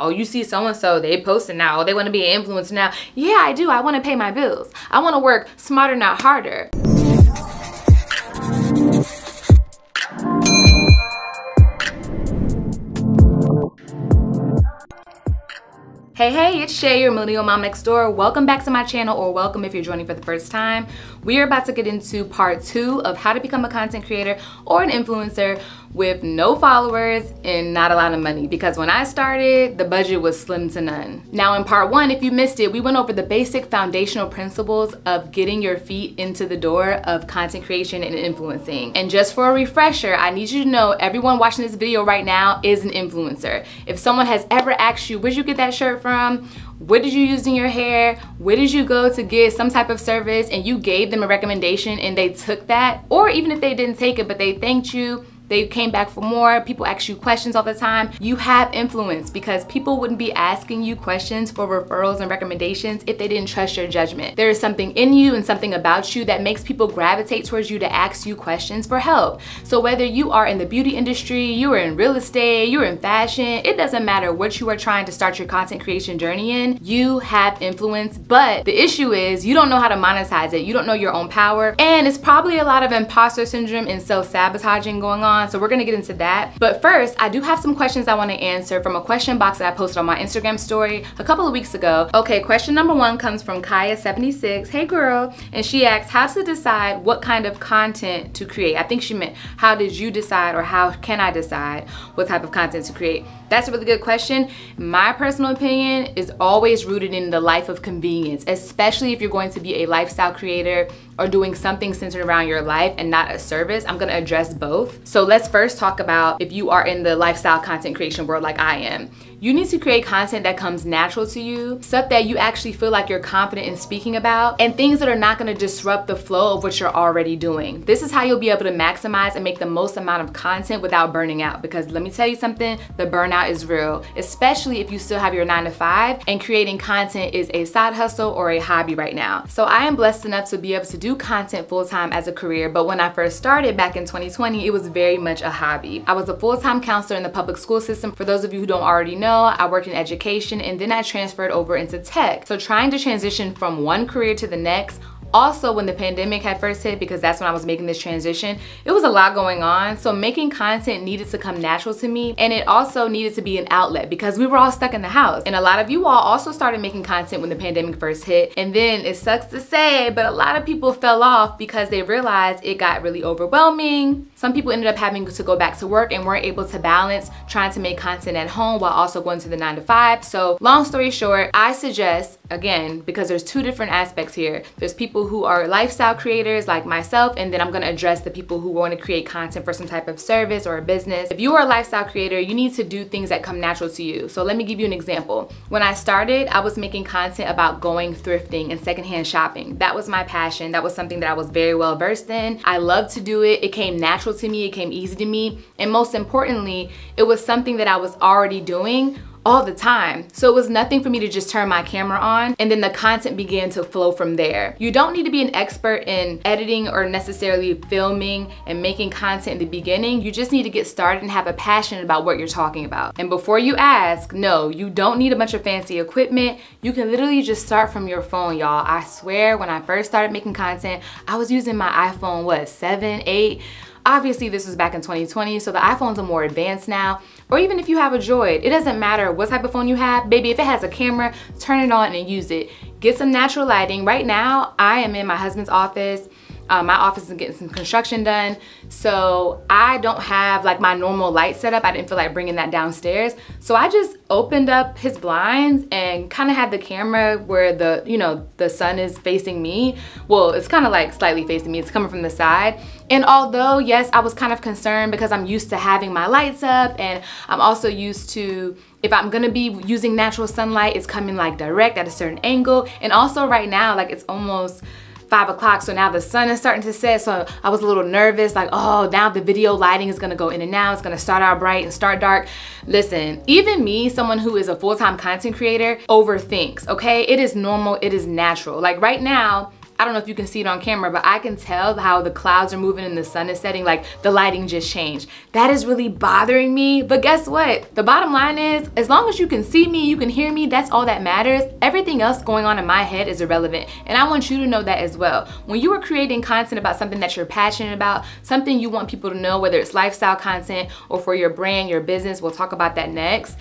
Oh, you see so and so, they posting now, oh, they want to be an influencer now. Yeah, I do. I want to pay my bills. I want to work smarter, not harder. Hey, hey, it's Shay, your millennial mom next door. Welcome back to my channel, or welcome if you're joining for the first time. We are about to get into part two of how to become a content creator or an influencer with no followers and not a lot of money because when I started, the budget was slim to none. Now in part one, if you missed it, we went over the basic foundational principles of getting your feet into the door of content creation and influencing. And just for a refresher, I need you to know everyone watching this video right now is an influencer. If someone has ever asked you, where'd you get that shirt from? what did you use in your hair where did you go to get some type of service and you gave them a recommendation and they took that or even if they didn't take it but they thanked you they came back for more. People ask you questions all the time. You have influence because people wouldn't be asking you questions for referrals and recommendations if they didn't trust your judgment. There is something in you and something about you that makes people gravitate towards you to ask you questions for help. So whether you are in the beauty industry, you are in real estate, you're in fashion, it doesn't matter what you are trying to start your content creation journey in, you have influence. But the issue is you don't know how to monetize it. You don't know your own power. And it's probably a lot of imposter syndrome and self-sabotaging going on on, so we're gonna get into that. But first, I do have some questions I wanna answer from a question box that I posted on my Instagram story a couple of weeks ago. Okay, question number one comes from Kaya76. Hey girl, and she asks how to decide what kind of content to create. I think she meant how did you decide or how can I decide what type of content to create? That's a really good question. My personal opinion is always rooted in the life of convenience, especially if you're going to be a lifestyle creator or doing something centered around your life and not a service. I'm gonna address both. So let's first talk about if you are in the lifestyle content creation world like I am. You need to create content that comes natural to you, stuff that you actually feel like you're confident in speaking about, and things that are not gonna disrupt the flow of what you're already doing. This is how you'll be able to maximize and make the most amount of content without burning out. Because let me tell you something, the burnout is real, especially if you still have your nine to five and creating content is a side hustle or a hobby right now. So I am blessed enough to be able to do content full time as a career, but when I first started back in 2020, it was very much a hobby. I was a full-time counselor in the public school system. For those of you who don't already know, know, I worked in education and then I transferred over into tech. So trying to transition from one career to the next also, when the pandemic had first hit, because that's when I was making this transition, it was a lot going on. So making content needed to come natural to me and it also needed to be an outlet because we were all stuck in the house. And a lot of you all also started making content when the pandemic first hit. And then it sucks to say, but a lot of people fell off because they realized it got really overwhelming. Some people ended up having to go back to work and weren't able to balance trying to make content at home while also going to the nine to five. So long story short, I suggest, again, because there's two different aspects here. There's people who are lifestyle creators like myself, and then I'm gonna address the people who want to create content for some type of service or a business. If you are a lifestyle creator, you need to do things that come natural to you. So let me give you an example. When I started, I was making content about going thrifting and secondhand shopping. That was my passion. That was something that I was very well versed in. I loved to do it. It came natural to me. It came easy to me. And most importantly, it was something that I was already doing all the time. So it was nothing for me to just turn my camera on and then the content began to flow from there. You don't need to be an expert in editing or necessarily filming and making content in the beginning. You just need to get started and have a passion about what you're talking about. And before you ask, no, you don't need a bunch of fancy equipment. You can literally just start from your phone, y'all. I swear when I first started making content, I was using my iPhone, what, seven, eight? Obviously this was back in 2020, so the iPhones are more advanced now or even if you have a Droid, it doesn't matter what type of phone you have, baby, if it has a camera, turn it on and use it. Get some natural lighting. Right now, I am in my husband's office. Um, my office is getting some construction done. So I don't have like my normal light setup. I didn't feel like bringing that downstairs. So I just opened up his blinds and kind of had the camera where the, you know, the sun is facing me. Well, it's kind of like slightly facing me. It's coming from the side. And although, yes, I was kind of concerned because I'm used to having my lights up and I'm also used to if I'm gonna be using natural sunlight, it's coming like direct at a certain angle. And also right now, like it's almost five o'clock so now the sun is starting to set. So I was a little nervous like oh now the video lighting is gonna go in and out. It's gonna start out bright and start dark. Listen even me someone who is a full-time content creator overthinks okay? It is normal. It is natural. Like right now I don't know if you can see it on camera, but I can tell how the clouds are moving and the sun is setting, like the lighting just changed. That is really bothering me, but guess what? The bottom line is, as long as you can see me, you can hear me, that's all that matters. Everything else going on in my head is irrelevant, and I want you to know that as well. When you are creating content about something that you're passionate about, something you want people to know, whether it's lifestyle content or for your brand, your business, we'll talk about that next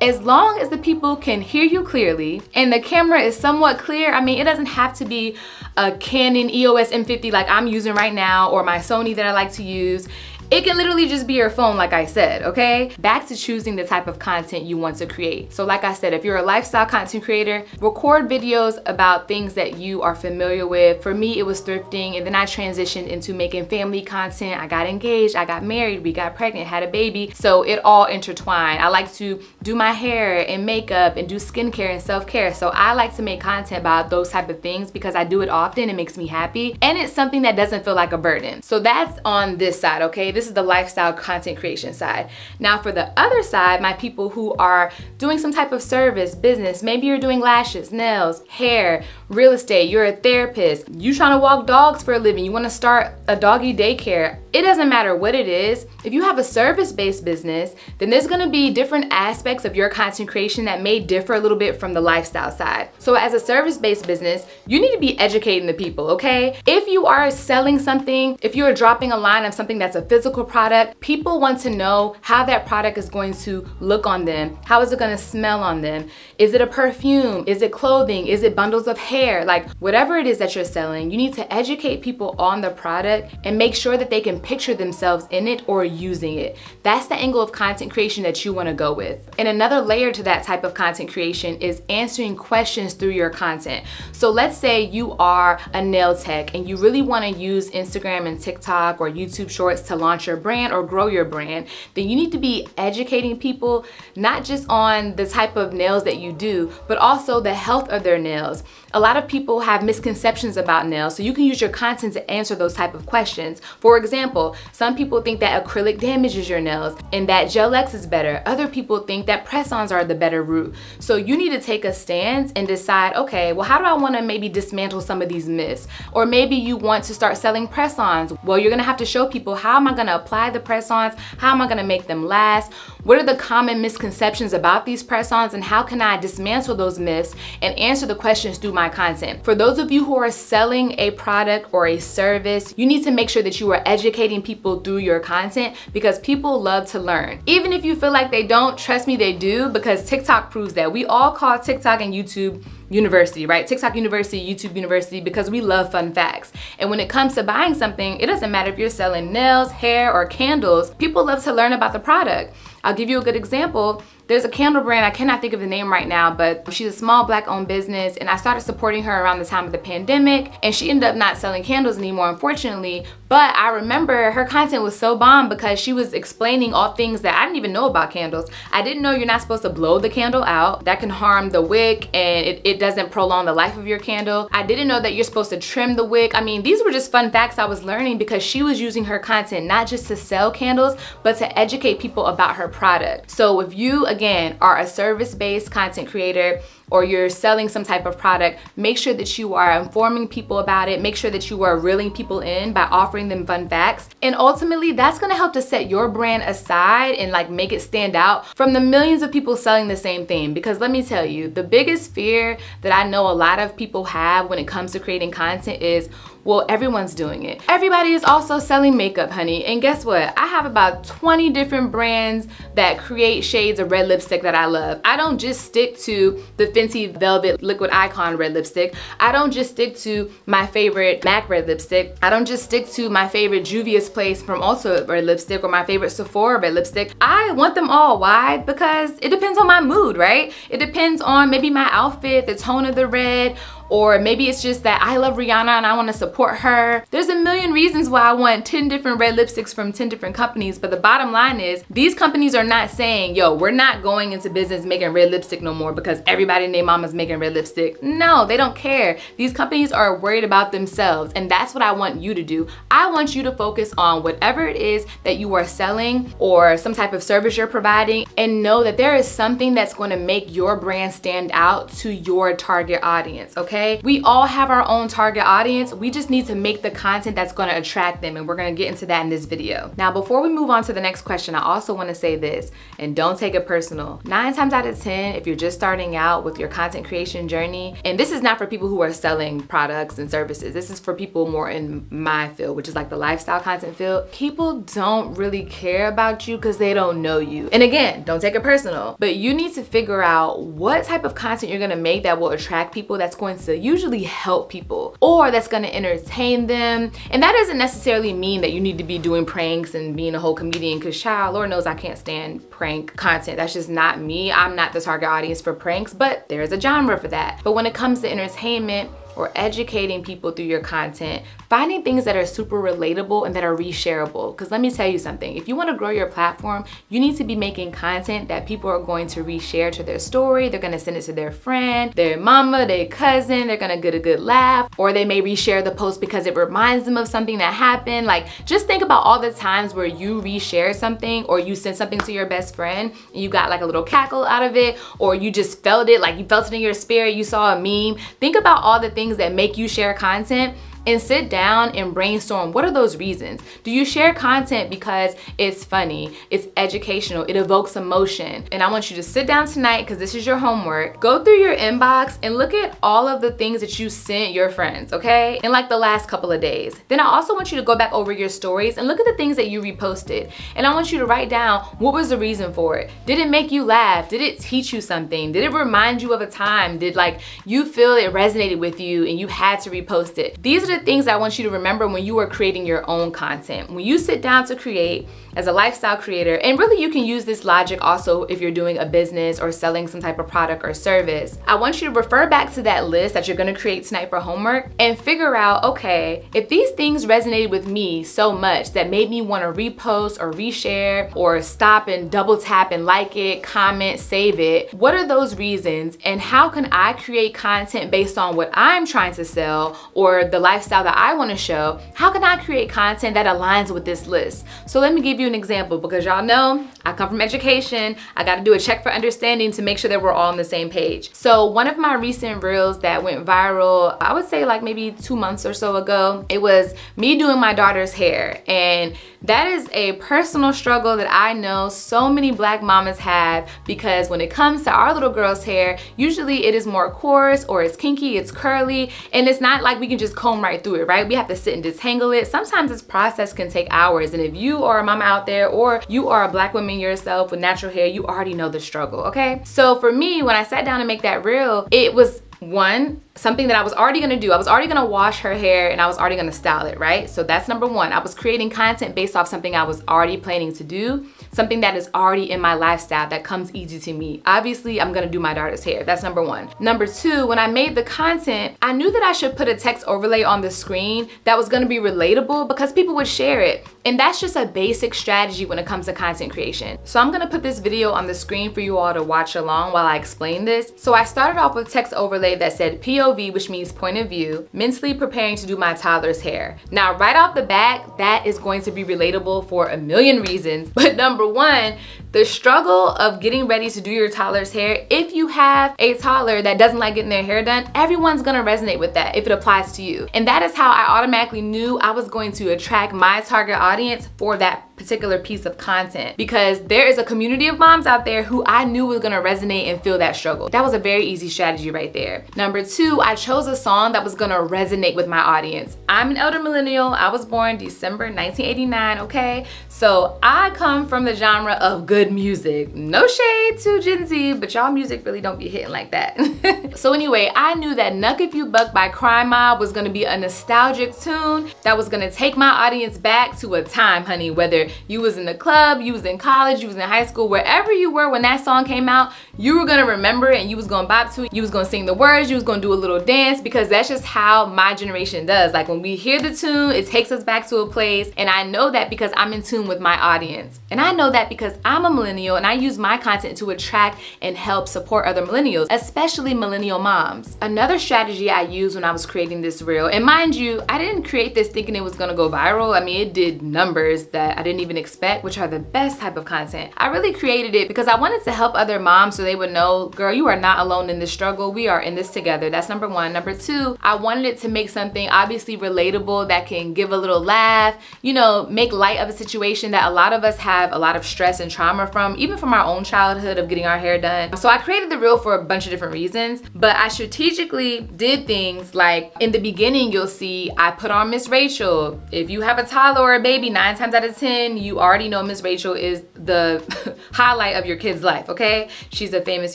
as long as the people can hear you clearly and the camera is somewhat clear, I mean, it doesn't have to be a Canon EOS M50 like I'm using right now or my Sony that I like to use. It can literally just be your phone like I said, okay? Back to choosing the type of content you want to create. So like I said, if you're a lifestyle content creator, record videos about things that you are familiar with. For me, it was thrifting and then I transitioned into making family content. I got engaged, I got married, we got pregnant, had a baby. So it all intertwined. I like to do my hair and makeup and do skincare and self-care. So I like to make content about those type of things because I do it often, it makes me happy. And it's something that doesn't feel like a burden. So that's on this side, okay? This is the lifestyle content creation side. Now for the other side, my people who are doing some type of service, business, maybe you're doing lashes, nails, hair, real estate, you're a therapist, you trying to walk dogs for a living, you wanna start a doggy daycare, it doesn't matter what it is. If you have a service-based business, then there's gonna be different aspects of your content creation that may differ a little bit from the lifestyle side. So as a service-based business, you need to be educating the people, okay? If you are selling something, if you are dropping a line of something that's a physical product, people want to know how that product is going to look on them. How is it gonna smell on them? Is it a perfume? Is it clothing? Is it bundles of hair? Like whatever it is that you're selling, you need to educate people on the product and make sure that they can picture themselves in it or using it. That's the angle of content creation that you wanna go with. And another layer to that type of content creation is answering questions through your content. So let's say you are a nail tech and you really wanna use Instagram and TikTok or YouTube shorts to launch your brand or grow your brand, then you need to be educating people not just on the type of nails that you do, but also the health of their nails. A lot of people have misconceptions about nails, so you can use your content to answer those type of questions. For example, some people think that acrylic damages your nails and that Gel X is better. Other people think that press-ons are the better route. So you need to take a stance and decide, okay, well, how do I wanna maybe dismantle some of these myths? Or maybe you want to start selling press-ons. Well, you're gonna have to show people how am I gonna apply the press-ons? How am I gonna make them last? What are the common misconceptions about these press-ons and how can I dismantle those myths and answer the questions through my content. For those of you who are selling a product or a service, you need to make sure that you are educating people through your content because people love to learn. Even if you feel like they don't, trust me, they do because TikTok proves that. We all call TikTok and YouTube university, right? TikTok university, YouTube university, because we love fun facts. And when it comes to buying something, it doesn't matter if you're selling nails, hair, or candles, people love to learn about the product. I'll give you a good example. There's a candle brand, I cannot think of the name right now, but she's a small black owned business and I started supporting her around the time of the pandemic and she ended up not selling candles anymore, unfortunately. But I remember her content was so bomb because she was explaining all things that I didn't even know about candles. I didn't know you're not supposed to blow the candle out. That can harm the wick and it, it doesn't prolong the life of your candle. I didn't know that you're supposed to trim the wick. I mean, these were just fun facts I was learning because she was using her content not just to sell candles, but to educate people about her product. So if you, again, are a service-based content creator, or you're selling some type of product, make sure that you are informing people about it. Make sure that you are reeling people in by offering them fun facts. And ultimately, that's gonna help to set your brand aside and like make it stand out from the millions of people selling the same thing. Because let me tell you, the biggest fear that I know a lot of people have when it comes to creating content is well, everyone's doing it. Everybody is also selling makeup, honey. And guess what? I have about 20 different brands that create shades of red lipstick that I love. I don't just stick to the Fenty Velvet Liquid Icon red lipstick. I don't just stick to my favorite MAC red lipstick. I don't just stick to my favorite Juvia's Place from Ulta red lipstick or my favorite Sephora red lipstick. I want them all. Why? Because it depends on my mood, right? It depends on maybe my outfit, the tone of the red, or maybe it's just that I love Rihanna and I wanna support her. There's a million reasons why I want 10 different red lipsticks from 10 different companies, but the bottom line is these companies are not saying, yo, we're not going into business making red lipstick no more because everybody named mama's making red lipstick. No, they don't care. These companies are worried about themselves and that's what I want you to do. I want you to focus on whatever it is that you are selling or some type of service you're providing and know that there is something that's gonna make your brand stand out to your target audience, okay? Okay? We all have our own target audience. We just need to make the content that's gonna attract them and we're gonna get into that in this video. Now, before we move on to the next question, I also wanna say this, and don't take it personal. Nine times out of 10, if you're just starting out with your content creation journey, and this is not for people who are selling products and services, this is for people more in my field, which is like the lifestyle content field, people don't really care about you because they don't know you. And again, don't take it personal, but you need to figure out what type of content you're gonna make that will attract people that's going to usually help people or that's gonna entertain them. And that doesn't necessarily mean that you need to be doing pranks and being a whole comedian because child, Lord knows I can't stand prank content. That's just not me. I'm not the target audience for pranks, but there's a genre for that. But when it comes to entertainment, or educating people through your content, finding things that are super relatable and that are reshareable. Because let me tell you something, if you wanna grow your platform, you need to be making content that people are going to reshare to their story, they're gonna send it to their friend, their mama, their cousin, they're gonna get a good laugh, or they may reshare the post because it reminds them of something that happened. Like, just think about all the times where you reshare something or you send something to your best friend and you got like a little cackle out of it, or you just felt it, like you felt it in your spirit, you saw a meme. Think about all the things things that make you share content and sit down and brainstorm what are those reasons? Do you share content because it's funny it's educational it evokes emotion? And i want you to sit down tonight because this is your homework. Go through your inbox and look at all of the things that you sent your friends okay? In like the last couple of days. Then i also want you to go back over your stories and look at the things that you reposted. And i want you to write down what was the reason for it. Did it make you laugh? Did it teach you something? Did it remind you of a time? Did like you feel it resonated with you and you had to repost it? These are the things I want you to remember when you are creating your own content. When you sit down to create as a lifestyle creator, and really you can use this logic also if you're doing a business or selling some type of product or service. I want you to refer back to that list that you're gonna create tonight for homework and figure out, okay, if these things resonated with me so much that made me wanna repost or reshare or stop and double tap and like it, comment, save it, what are those reasons and how can I create content based on what I'm trying to sell or the lifestyle lifestyle that I wanna show, how can I create content that aligns with this list? So let me give you an example because y'all know I come from education. I gotta do a check for understanding to make sure that we're all on the same page. So one of my recent reels that went viral, I would say like maybe two months or so ago, it was me doing my daughter's hair. And that is a personal struggle that I know so many black mamas have because when it comes to our little girl's hair, usually it is more coarse or it's kinky, it's curly, and it's not like we can just comb right right through it, right? We have to sit and detangle it. Sometimes this process can take hours. And if you are a mama out there or you are a black woman yourself with natural hair, you already know the struggle, okay? So for me, when I sat down to make that reel, it was one, something that I was already gonna do. I was already gonna wash her hair and I was already gonna style it, right? So that's number one. I was creating content based off something I was already planning to do something that is already in my lifestyle that comes easy to me. Obviously, I'm gonna do my daughter's hair. That's number one. Number two, when I made the content, I knew that I should put a text overlay on the screen that was gonna be relatable because people would share it. And that's just a basic strategy when it comes to content creation. So I'm gonna put this video on the screen for you all to watch along while I explain this. So I started off with text overlay that said POV, which means point of view, mentally preparing to do my toddler's hair. Now, right off the bat, that is going to be relatable for a million reasons. But number number one, the struggle of getting ready to do your toddler's hair, if you have a toddler that doesn't like getting their hair done, everyone's gonna resonate with that if it applies to you. And that is how I automatically knew I was going to attract my target audience for that particular piece of content because there is a community of moms out there who I knew was gonna resonate and feel that struggle. That was a very easy strategy right there. Number two, I chose a song that was gonna resonate with my audience. I'm an elder millennial. I was born December 1989, okay? So I come from the genre of good music. No shade to Gen Z, but y'all music really don't be hitting like that. so anyway, I knew that Knuck If You Buck by Crime Mob was gonna be a nostalgic tune that was gonna take my audience back to a time, honey. Whether you was in the club, you was in college, you was in high school, wherever you were when that song came out, you were gonna remember it and you was gonna bop to it. You was gonna sing the words, you was gonna do a little dance because that's just how my generation does. Like when we hear the tune, it takes us back to a place and I know that because I'm in tune with my audience. And I know that because I'm a millennial and I use my content to attract and help support other millennials, especially millennial moms. Another strategy I used when I was creating this reel, and mind you, I didn't create this thinking it was gonna go viral. I mean, it did numbers that I didn't even expect, which are the best type of content. I really created it because I wanted to help other moms so they would know, girl, you are not alone in this struggle. We are in this together. That's number one. Number two, I wanted it to make something obviously relatable that can give a little laugh, you know, make light of a situation that a lot of us have a lot of stress and trauma from, even from our own childhood of getting our hair done. So I created the reel for a bunch of different reasons, but I strategically did things like in the beginning, you'll see I put on Miss Rachel. If you have a toddler or a baby, nine times out of 10, you already know Miss Rachel is the highlight of your kid's life, okay? She's a famous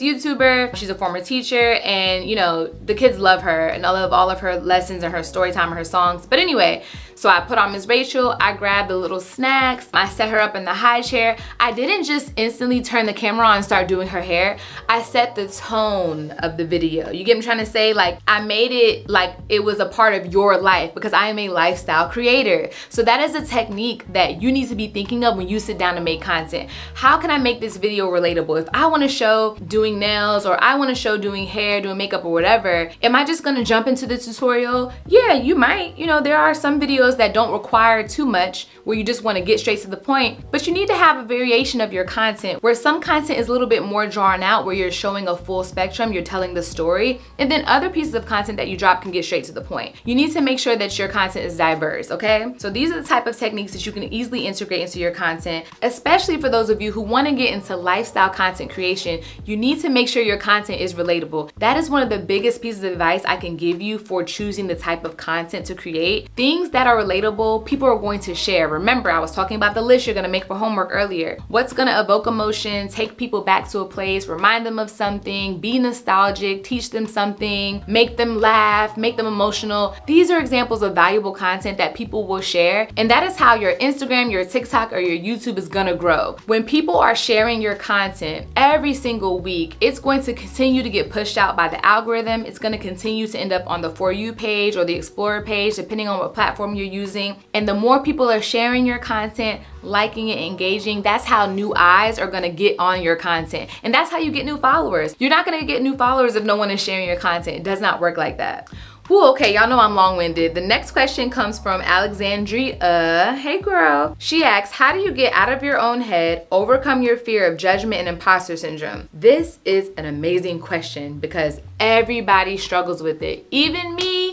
YouTuber, she's a former teacher, and you know, the kids love her and I love all of her lessons and her story time and her songs. But anyway, so I put on Miss Rachel, I grabbed the little snacks, I set her up in the high chair. I didn't just instantly turn the camera on and start doing her hair. I set the tone of the video. You get I'm trying to say? Like I made it like it was a part of your life because I am a lifestyle creator. So that is a technique that you need to be thinking of when you sit down to make content. How can I make this video relatable? If I wanna show doing nails or I wanna show doing hair, doing makeup or whatever, am I just gonna jump into the tutorial? Yeah, you might. You know, there are some videos videos that don't require too much, where you just wanna get straight to the point, but you need to have a variation of your content, where some content is a little bit more drawn out, where you're showing a full spectrum, you're telling the story, and then other pieces of content that you drop can get straight to the point. You need to make sure that your content is diverse, okay? So these are the type of techniques that you can easily integrate into your content, especially for those of you who wanna get into lifestyle content creation, you need to make sure your content is relatable. That is one of the biggest pieces of advice I can give you for choosing the type of content to create. Things that are relatable, people are going to share. Remember, I was talking about the list you're gonna make for homework earlier. What's gonna evoke emotion, take people back to a place, remind them of something, be nostalgic, teach them something, make them laugh, make them emotional. These are examples of valuable content that people will share. And that is how your Instagram, your TikTok, or your YouTube is gonna grow. When people are sharing your content every single week, it's going to continue to get pushed out by the algorithm. It's gonna continue to end up on the For You page or the Explorer page, depending on what platform you're using. And the more people are sharing your content, liking it, engaging, that's how new eyes are gonna get on your content. And that's how you get new followers. You're not gonna get new followers if no one is sharing your content. It does not work like that. Whew, okay, y'all know I'm long-winded. The next question comes from Alexandria. Hey girl. She asks, how do you get out of your own head, overcome your fear of judgment and imposter syndrome? This is an amazing question because everybody struggles with it. Even me,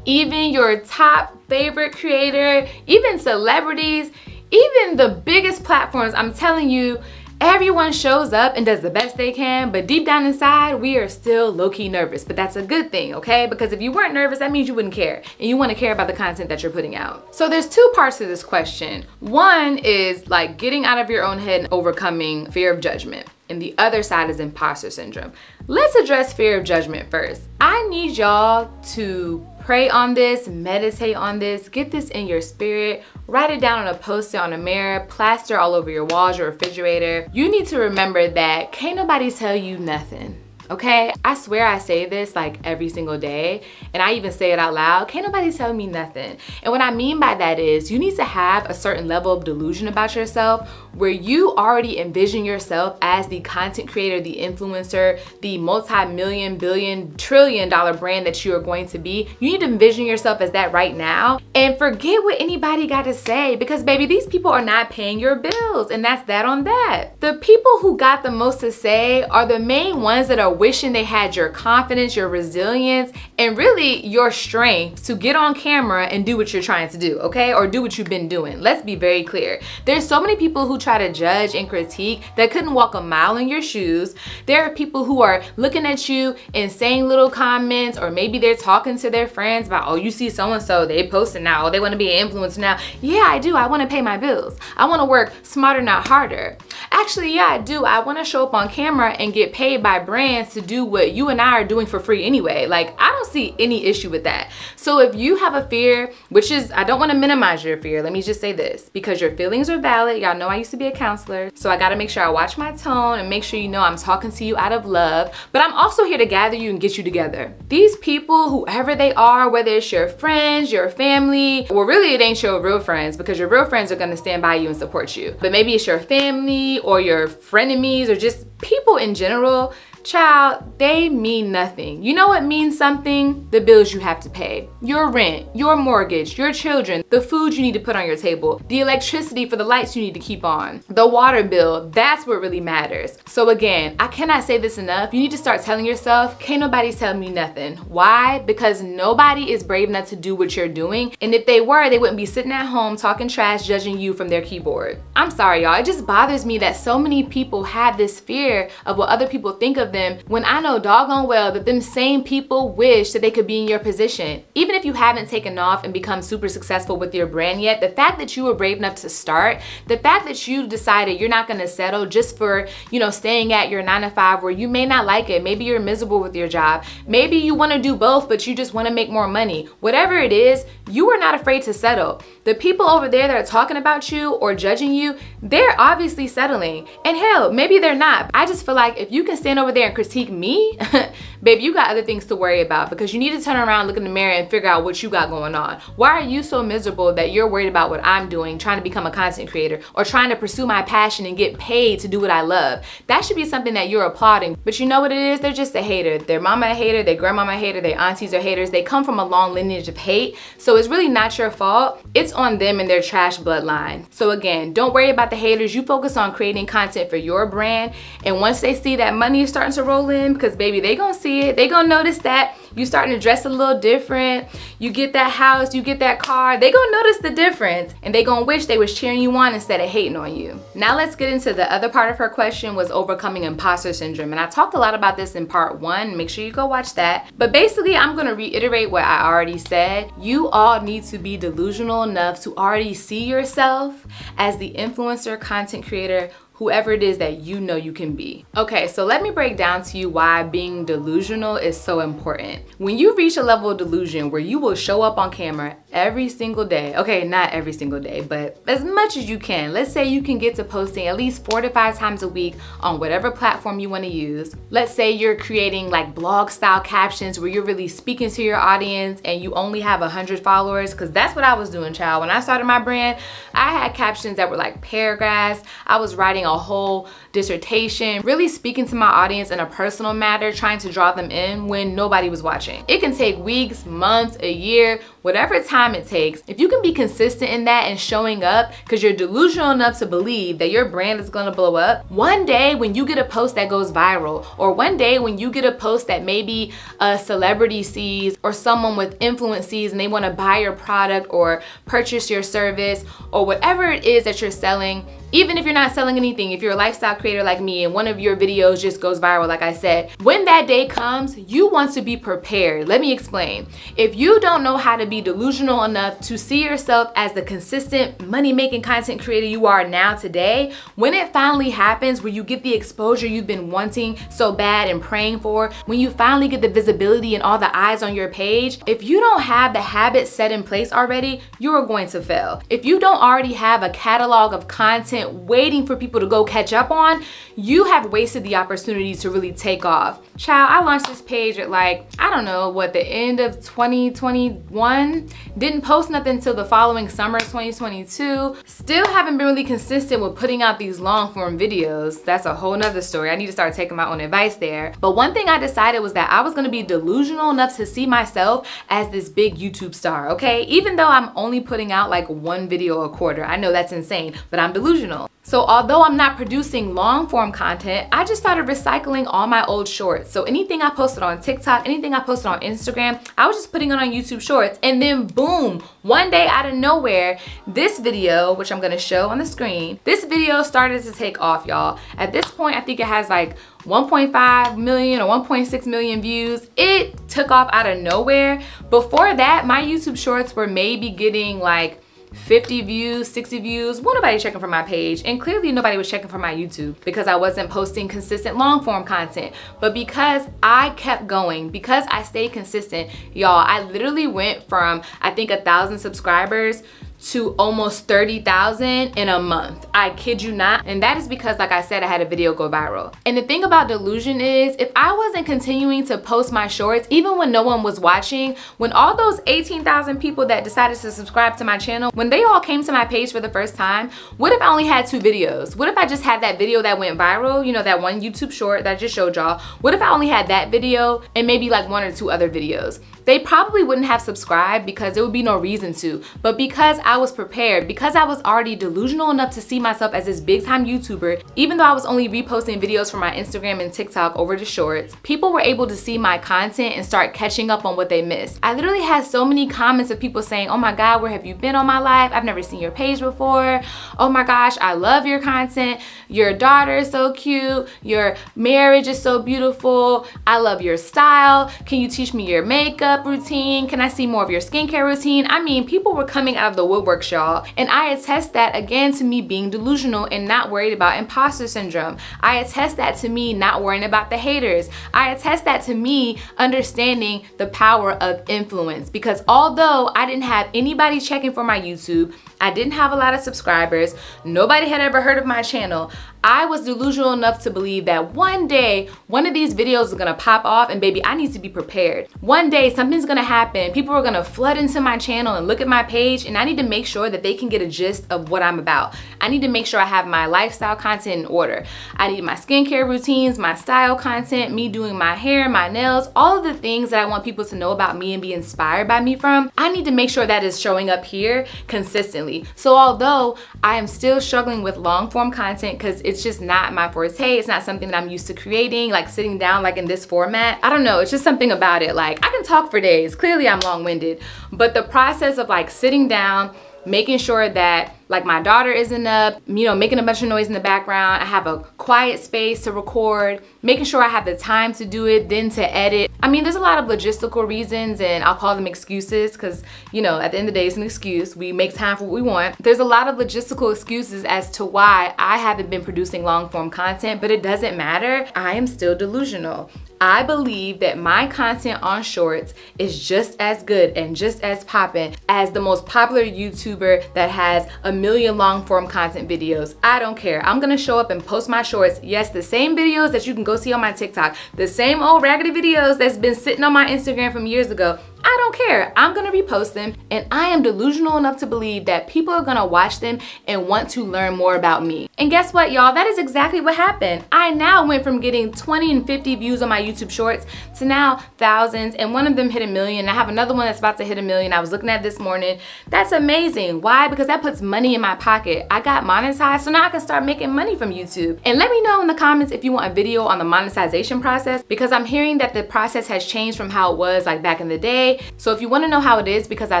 even your top favorite creator, even celebrities, even the biggest platforms, I'm telling you, everyone shows up and does the best they can, but deep down inside, we are still low-key nervous. But that's a good thing, okay? Because if you weren't nervous, that means you wouldn't care. And you wanna care about the content that you're putting out. So there's two parts to this question. One is like getting out of your own head and overcoming fear of judgment and the other side is imposter syndrome. Let's address fear of judgment first. I need y'all to pray on this, meditate on this, get this in your spirit, write it down on a post-it on a mirror, plaster all over your walls, your refrigerator. You need to remember that can't nobody tell you nothing okay? I swear I say this like every single day and I even say it out loud. Can't nobody tell me nothing. And what I mean by that is you need to have a certain level of delusion about yourself where you already envision yourself as the content creator, the influencer, the multi-million, billion, trillion dollar brand that you are going to be. You need to envision yourself as that right now and forget what anybody got to say because baby, these people are not paying your bills and that's that on that. The people who got the most to say are the main ones that are wishing they had your confidence, your resilience, and really your strength to get on camera and do what you're trying to do, okay? Or do what you've been doing. Let's be very clear. There's so many people who try to judge and critique that couldn't walk a mile in your shoes. There are people who are looking at you and saying little comments, or maybe they're talking to their friends about, oh, you see so-and-so, they posting now, oh, they wanna be an influencer now. Yeah, I do, I wanna pay my bills. I wanna work smarter, not harder. Actually, yeah, I do. I wanna show up on camera and get paid by brands to do what you and I are doing for free anyway. Like, I don't see any issue with that. So if you have a fear, which is, I don't wanna minimize your fear, let me just say this, because your feelings are valid. Y'all know I used to be a counselor, so I gotta make sure I watch my tone and make sure you know I'm talking to you out of love, but I'm also here to gather you and get you together. These people, whoever they are, whether it's your friends, your family, well really it ain't your real friends because your real friends are gonna stand by you and support you. But maybe it's your family or your frenemies or just people in general Child, they mean nothing. You know what means something? The bills you have to pay. Your rent, your mortgage, your children, the food you need to put on your table, the electricity for the lights you need to keep on, the water bill, that's what really matters. So again, I cannot say this enough. You need to start telling yourself, can't nobody tell me nothing. Why? Because nobody is brave enough to do what you're doing. And if they were, they wouldn't be sitting at home talking trash, judging you from their keyboard. I'm sorry, y'all. It just bothers me that so many people have this fear of what other people think of them when I know doggone well that them same people wish that they could be in your position. Even if you haven't taken off and become super successful with your brand yet, the fact that you were brave enough to start, the fact that you decided you're not gonna settle just for, you know, staying at your nine to five where you may not like it, maybe you're miserable with your job, maybe you wanna do both but you just wanna make more money. Whatever it is, you are not afraid to settle. The people over there that are talking about you or judging you, they're obviously settling. And hell, maybe they're not. I just feel like if you can stand over there and critique me, babe, you got other things to worry about because you need to turn around, look in the mirror and figure out what you got going on. Why are you so miserable that you're worried about what I'm doing, trying to become a content creator or trying to pursue my passion and get paid to do what I love? That should be something that you're applauding. But you know what it is? They're just a hater. Their mama a hater, their grandmama a hater, their aunties are haters. They come from a long lineage of hate. So it's really not your fault. It's on them and their trash bloodline. So again, don't worry about the haters. You focus on creating content for your brand. And once they see that money is starting to roll in, because baby, they gonna see it. They gonna notice that you starting to dress a little different. You get that house, you get that car. They gonna notice the difference and they gonna wish they was cheering you on instead of hating on you. Now let's get into the other part of her question was overcoming imposter syndrome. And I talked a lot about this in part one. Make sure you go watch that. But basically, I'm gonna reiterate what I already said. You all need to be delusional enough to already see yourself as the influencer content creator whoever it is that you know you can be. Okay, so let me break down to you why being delusional is so important. When you reach a level of delusion where you will show up on camera every single day, okay, not every single day, but as much as you can. Let's say you can get to posting at least four to five times a week on whatever platform you wanna use. Let's say you're creating like blog style captions where you're really speaking to your audience and you only have 100 followers, because that's what I was doing, child. When I started my brand, I had captions that were like paragraphs. I was writing a whole dissertation, really speaking to my audience in a personal matter, trying to draw them in when nobody was watching. It can take weeks, months, a year, whatever time it takes. If you can be consistent in that and showing up because you're delusional enough to believe that your brand is gonna blow up, one day when you get a post that goes viral, or one day when you get a post that maybe a celebrity sees or someone with influence sees and they wanna buy your product or purchase your service or whatever it is that you're selling, even if you're not selling anything, if you're a lifestyle creator like me and one of your videos just goes viral, like I said, when that day comes, you want to be prepared. Let me explain. If you don't know how to be delusional enough to see yourself as the consistent money-making content creator you are now today, when it finally happens, where you get the exposure you've been wanting so bad and praying for, when you finally get the visibility and all the eyes on your page, if you don't have the habits set in place already, you are going to fail. If you don't already have a catalog of content content waiting for people to go catch up on, you have wasted the opportunity to really take off. Child, I launched this page at like, I don't know, what, the end of 2021? Didn't post nothing until the following summer 2022. Still haven't been really consistent with putting out these long form videos. That's a whole nother story. I need to start taking my own advice there. But one thing I decided was that I was gonna be delusional enough to see myself as this big YouTube star, okay? Even though I'm only putting out like one video a quarter. I know that's insane, but I'm delusional. So although I'm not producing long form content, I just started recycling all my old shorts. So anything I posted on TikTok, anything I posted on Instagram, I was just putting it on YouTube shorts. And then boom, one day out of nowhere, this video, which I'm gonna show on the screen, this video started to take off, y'all. At this point, I think it has like 1.5 million or 1.6 million views. It took off out of nowhere. Before that, my YouTube shorts were maybe getting like 50 views, 60 views, well, nobody checking for my page. And clearly nobody was checking for my YouTube because I wasn't posting consistent long form content. But because I kept going, because I stayed consistent, y'all, I literally went from, I think a thousand subscribers to almost 30,000 in a month. I kid you not. And that is because, like I said, I had a video go viral. And the thing about delusion is if I wasn't continuing to post my shorts, even when no one was watching, when all those 18,000 people that decided to subscribe to my channel, when they all came to my page for the first time, what if I only had two videos? What if I just had that video that went viral, you know, that one YouTube short that I just showed y'all? What if I only had that video and maybe like one or two other videos? They probably wouldn't have subscribed because there would be no reason to. But because I was prepared, because I was already delusional enough to see myself as this big time YouTuber, even though I was only reposting videos from my Instagram and TikTok over to shorts, people were able to see my content and start catching up on what they missed. I literally had so many comments of people saying, oh my God, where have you been all my life? I've never seen your page before. Oh my gosh, I love your content. Your daughter is so cute. Your marriage is so beautiful. I love your style. Can you teach me your makeup? Makeup routine? Can I see more of your skincare routine? I mean, people were coming out of the woodwork, y'all. And I attest that again to me being delusional and not worried about imposter syndrome. I attest that to me not worrying about the haters. I attest that to me understanding the power of influence because although I didn't have anybody checking for my YouTube, I didn't have a lot of subscribers. Nobody had ever heard of my channel. I was delusional enough to believe that one day, one of these videos is gonna pop off and baby, I need to be prepared. One day, something's gonna happen. People are gonna flood into my channel and look at my page and I need to make sure that they can get a gist of what I'm about. I need to make sure I have my lifestyle content in order. I need my skincare routines, my style content, me doing my hair, my nails, all of the things that I want people to know about me and be inspired by me from. I need to make sure that is showing up here consistently. So although I am still struggling with long form content because it's just not my forte. It's not something that I'm used to creating, like sitting down like in this format. I don't know, it's just something about it. Like I can talk for days. Clearly I'm long-winded, but the process of like sitting down, making sure that like my daughter isn't up, you know, making a bunch of noise in the background. I have a quiet space to record, making sure I have the time to do it, then to edit. I mean, there's a lot of logistical reasons and I'll call them excuses because, you know, at the end of the day, it's an excuse. We make time for what we want. There's a lot of logistical excuses as to why I haven't been producing long form content, but it doesn't matter. I am still delusional. I believe that my content on shorts is just as good and just as popping as the most popular YouTuber that has a million long form content videos. I don't care. I'm gonna show up and post my shorts. Yes, the same videos that you can go see on my TikTok, the same old raggedy videos that's been sitting on my Instagram from years ago. I don't care. I'm gonna repost them and I am delusional enough to believe that people are gonna watch them and want to learn more about me. And guess what, y'all? That is exactly what happened. I now went from getting 20 and 50 views on my YouTube shorts to now thousands and one of them hit a million. I have another one that's about to hit a million. I was looking at this morning. That's amazing. Why? Because that puts money in my pocket. I got monetized, so now I can start making money from YouTube. And let me know in the comments if you want a video on the monetization process because I'm hearing that the process has changed from how it was like back in the day so if you wanna know how it is, because I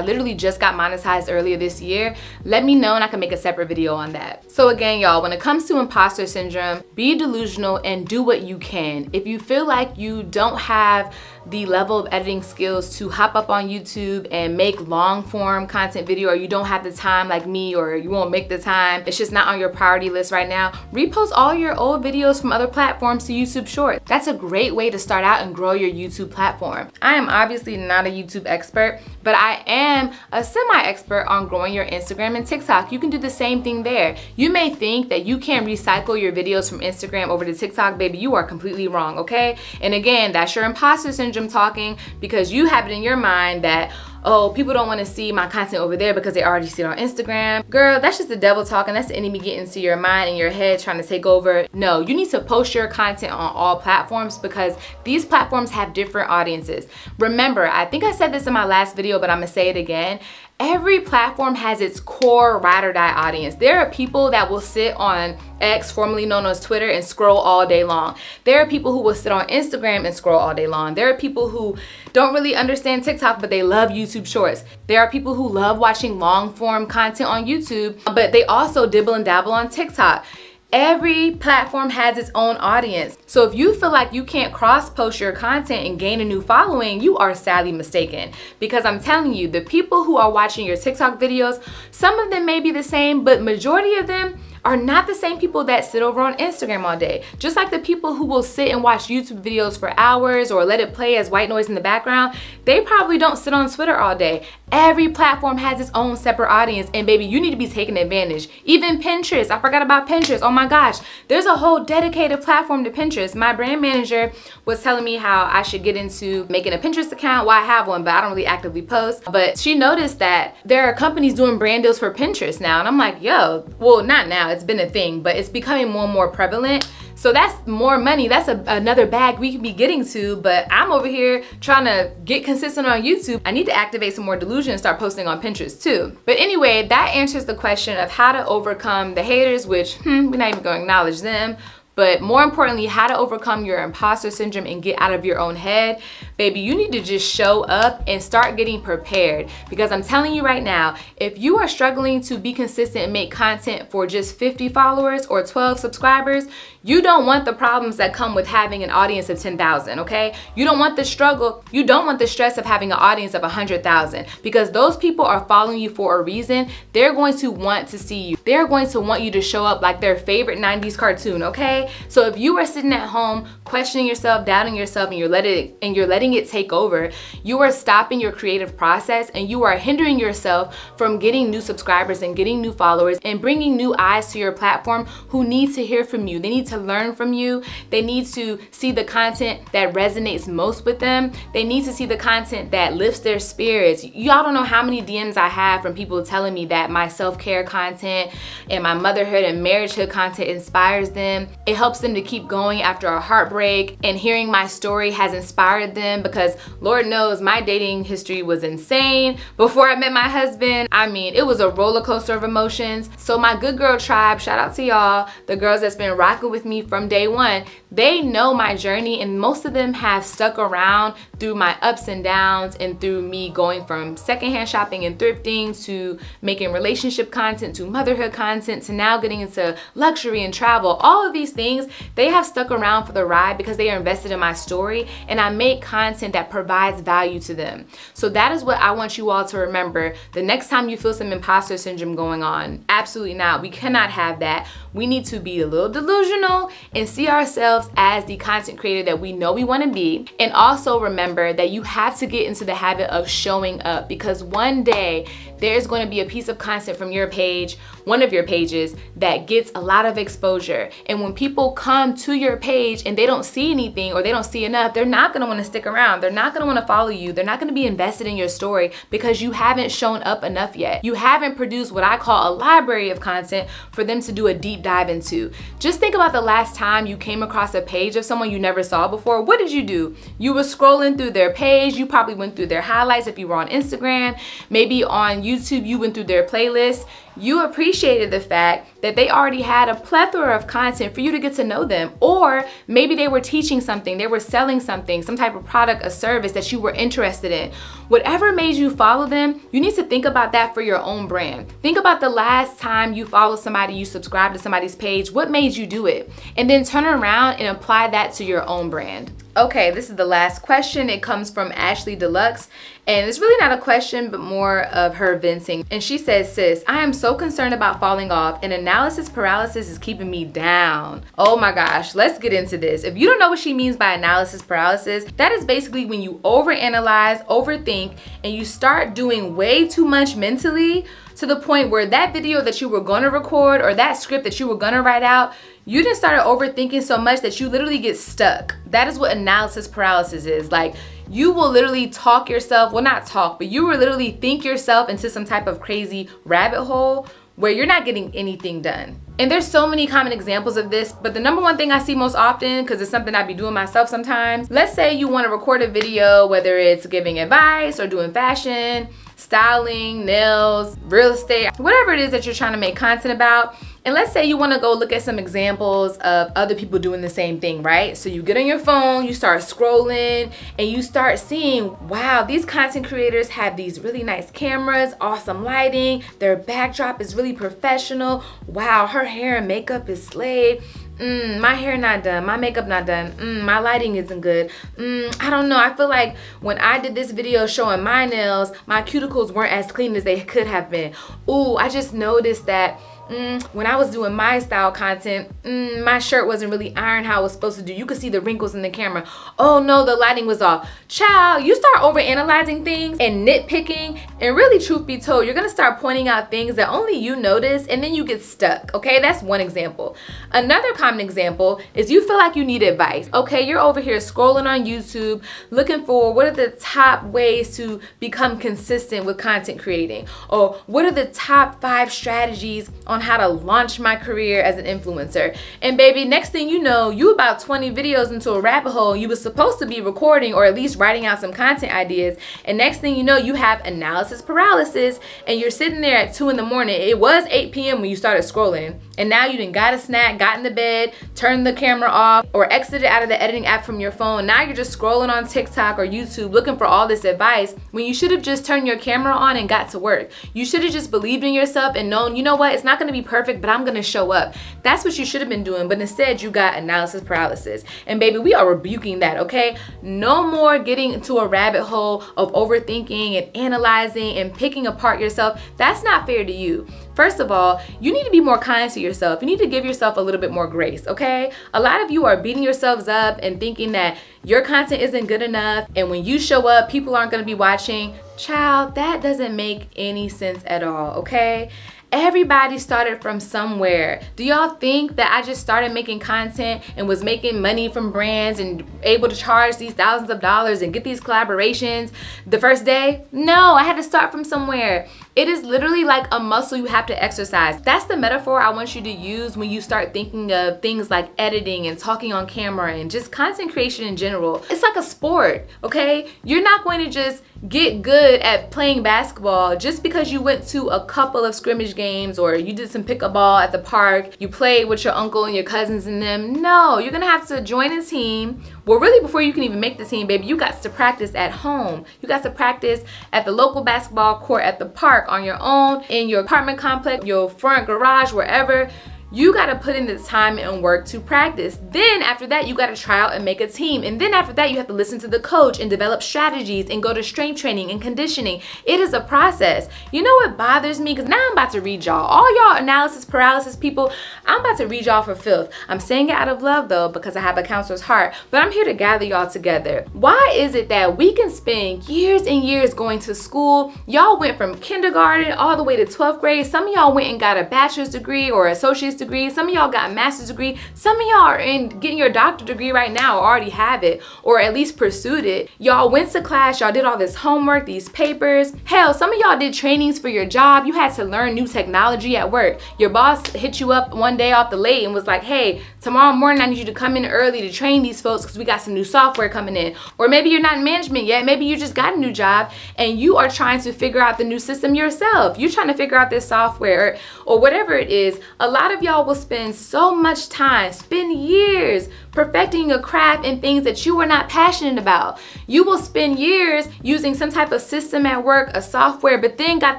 literally just got monetized earlier this year, let me know and I can make a separate video on that. So again, y'all, when it comes to imposter syndrome, be delusional and do what you can. If you feel like you don't have the level of editing skills to hop up on YouTube and make long form content video or you don't have the time like me or you won't make the time, it's just not on your priority list right now, repost all your old videos from other platforms to YouTube Shorts. That's a great way to start out and grow your YouTube platform. I am obviously not a YouTube expert, but I am a semi-expert on growing your Instagram and TikTok. You can do the same thing there. You may think that you can recycle your videos from Instagram over to TikTok, baby, you are completely wrong, okay? And again, that's your imposter syndrome talking because you have it in your mind that oh, people don't want to see my content over there because they already see it on Instagram. Girl, that's just the devil talking. That's the enemy getting into your mind and your head trying to take over. No, you need to post your content on all platforms because these platforms have different audiences. Remember, I think I said this in my last video, but I'm gonna say it again every platform has its core ride or die audience. There are people that will sit on X, formerly known as Twitter, and scroll all day long. There are people who will sit on Instagram and scroll all day long. There are people who don't really understand TikTok, but they love YouTube Shorts. There are people who love watching long form content on YouTube, but they also dibble and dabble on TikTok. Every platform has its own audience. So if you feel like you can't cross post your content and gain a new following, you are sadly mistaken. Because I'm telling you, the people who are watching your TikTok videos, some of them may be the same, but majority of them are not the same people that sit over on Instagram all day. Just like the people who will sit and watch YouTube videos for hours or let it play as white noise in the background, they probably don't sit on Twitter all day. Every platform has its own separate audience and baby, you need to be taking advantage. Even Pinterest, I forgot about Pinterest. Oh my gosh, there's a whole dedicated platform to Pinterest. My brand manager was telling me how I should get into making a Pinterest account. Well, I have one, but I don't really actively post. But she noticed that there are companies doing brand deals for Pinterest now. And I'm like, yo, well, not now, it's been a thing, but it's becoming more and more prevalent. So that's more money. That's a, another bag we can be getting to, but I'm over here trying to get consistent on YouTube. I need to activate some more delusion and start posting on Pinterest too. But anyway, that answers the question of how to overcome the haters, which hmm, we're not even gonna acknowledge them, but more importantly, how to overcome your imposter syndrome and get out of your own head. Baby, you need to just show up and start getting prepared because I'm telling you right now, if you are struggling to be consistent and make content for just 50 followers or 12 subscribers, you don't want the problems that come with having an audience of 10,000, okay? You don't want the struggle, you don't want the stress of having an audience of 100,000 because those people are following you for a reason. They're going to want to see you. They're going to want you to show up like their favorite 90s cartoon, okay? So if you are sitting at home questioning yourself, doubting yourself, and you're letting and you're letting it take over, you are stopping your creative process and you are hindering yourself from getting new subscribers and getting new followers and bringing new eyes to your platform who need to hear from you. They need to learn from you. They need to see the content that resonates most with them. They need to see the content that lifts their spirits. Y'all don't know how many DMs I have from people telling me that my self-care content and my motherhood and marriagehood content inspires them. It helps them to keep going after a heartbreak and hearing my story has inspired them because Lord knows my dating history was insane. Before I met my husband, I mean, it was a roller coaster of emotions. So my good girl tribe, shout out to y'all, the girls that's been rocking with me from day one, they know my journey and most of them have stuck around through my ups and downs and through me going from secondhand shopping and thrifting to making relationship content to motherhood content to now getting into luxury and travel. All of these things things, they have stuck around for the ride because they are invested in my story and I make content that provides value to them. So that is what I want you all to remember the next time you feel some imposter syndrome going on. Absolutely not. We cannot have that. We need to be a little delusional and see ourselves as the content creator that we know we want to be. And also remember that you have to get into the habit of showing up because one day there's going to be a piece of content from your page, one of your pages, that gets a lot of exposure. And when people come to your page and they don't see anything or they don't see enough, they're not going to want to stick around. They're not going to want to follow you. They're not going to be invested in your story because you haven't shown up enough yet. You haven't produced what I call a library of content for them to do a deep dive into. Just think about the last time you came across a page of someone you never saw before. What did you do? You were scrolling through their page. You probably went through their highlights if you were on Instagram, maybe on YouTube YouTube, you went through their playlist, you appreciated the fact that they already had a plethora of content for you to get to know them. Or maybe they were teaching something, they were selling something, some type of product, a service that you were interested in. Whatever made you follow them, you need to think about that for your own brand. Think about the last time you followed somebody, you subscribed to somebody's page, what made you do it? And then turn around and apply that to your own brand. Okay, this is the last question. It comes from Ashley Deluxe. And it's really not a question, but more of her venting. And she says, sis, I am concerned about falling off and analysis paralysis is keeping me down. Oh my gosh, let's get into this. If you don't know what she means by analysis paralysis, that is basically when you overanalyze, overthink, and you start doing way too much mentally to the point where that video that you were gonna record or that script that you were gonna write out, you just started overthinking so much that you literally get stuck. That is what analysis paralysis is. Like you will literally talk yourself, well not talk, but you will literally think yourself into some type of crazy rabbit hole where you're not getting anything done. And there's so many common examples of this, but the number one thing I see most often, because it's something I be doing myself sometimes, let's say you want to record a video, whether it's giving advice or doing fashion, styling, nails, real estate, whatever it is that you're trying to make content about, and let's say you wanna go look at some examples of other people doing the same thing, right? So you get on your phone, you start scrolling, and you start seeing, wow, these content creators have these really nice cameras, awesome lighting, their backdrop is really professional. Wow, her hair and makeup is slayed. Mm, my hair not done, my makeup not done, mm, my lighting isn't good. Mm, I don't know, I feel like when I did this video showing my nails, my cuticles weren't as clean as they could have been. Ooh, I just noticed that mm, when I was doing my style content, mm, my shirt wasn't really ironed how it was supposed to do. You could see the wrinkles in the camera. Oh no, the lighting was off. Child, you start over analyzing things and nitpicking and really truth be told, you're gonna start pointing out things that only you notice and then you get stuck, okay? That's one example. Another common example is you feel like you need advice. Okay, you're over here scrolling on YouTube looking for what are the top ways to become consistent with content creating or what are the top five strategies on how to launch my career as an influencer. And baby, next thing you know, you about 20 videos into a rabbit hole. You were supposed to be recording or at least writing out some content ideas. And next thing you know, you have analysis paralysis and you're sitting there at 2 in the morning. It was 8 p.m. when you started scrolling. And now you didn't got a snack, got in the bed, turned the camera off, or exited out of the editing app from your phone. Now you're just scrolling on TikTok or YouTube looking for all this advice when you should have just turned your camera on and got to work. You should have just believed in yourself and known, you know what, it's not gonna be perfect, but I'm gonna show up. That's what you should have been doing, but instead you got analysis paralysis. And baby, we are rebuking that, okay? No more getting into a rabbit hole of overthinking and analyzing and picking apart yourself. That's not fair to you. First of all, you need to be more kind to yourself. You need to give yourself a little bit more grace, okay? A lot of you are beating yourselves up and thinking that your content isn't good enough and when you show up, people aren't gonna be watching. Child, that doesn't make any sense at all, okay? Everybody started from somewhere. Do y'all think that I just started making content and was making money from brands and able to charge these thousands of dollars and get these collaborations the first day? No, I had to start from somewhere. It is literally like a muscle you have to exercise. That's the metaphor I want you to use when you start thinking of things like editing and talking on camera and just content creation in general. It's like a sport, okay? You're not going to just get good at playing basketball just because you went to a couple of scrimmage games or you did some pickleball at the park, you played with your uncle and your cousins and them. No, you're gonna have to join a team well, really, before you can even make the team, baby, you got to practice at home. You got to practice at the local basketball court, at the park, on your own, in your apartment complex, your front garage, wherever you got to put in the time and work to practice. Then after that, you got to try out and make a team. And then after that, you have to listen to the coach and develop strategies and go to strength training and conditioning. It is a process. You know what bothers me? Because now I'm about to read y'all. All y'all analysis paralysis people, I'm about to read y'all for filth. I'm saying it out of love though because I have a counselor's heart. But I'm here to gather y'all together. Why is it that we can spend years and years going to school? Y'all went from kindergarten all the way to 12th grade. Some of y'all went and got a bachelor's degree or associate's degree. Some of y'all got a master's degree. Some of y'all are in getting your doctor degree right now or already have it or at least pursued it. Y'all went to class, y'all did all this homework, these papers. Hell, some of y'all did trainings for your job. You had to learn new technology at work. Your boss hit you up one day off the late and was like, hey, tomorrow morning I need you to come in early to train these folks because we got some new software coming in. Or maybe you're not in management yet. Maybe you just got a new job and you are trying to figure out the new system yourself. You're trying to figure out this software or, or whatever it is. A lot of y'all will spend so much time, spend years perfecting a craft in things that you are not passionate about. You will spend years using some type of system at work, a software, but then got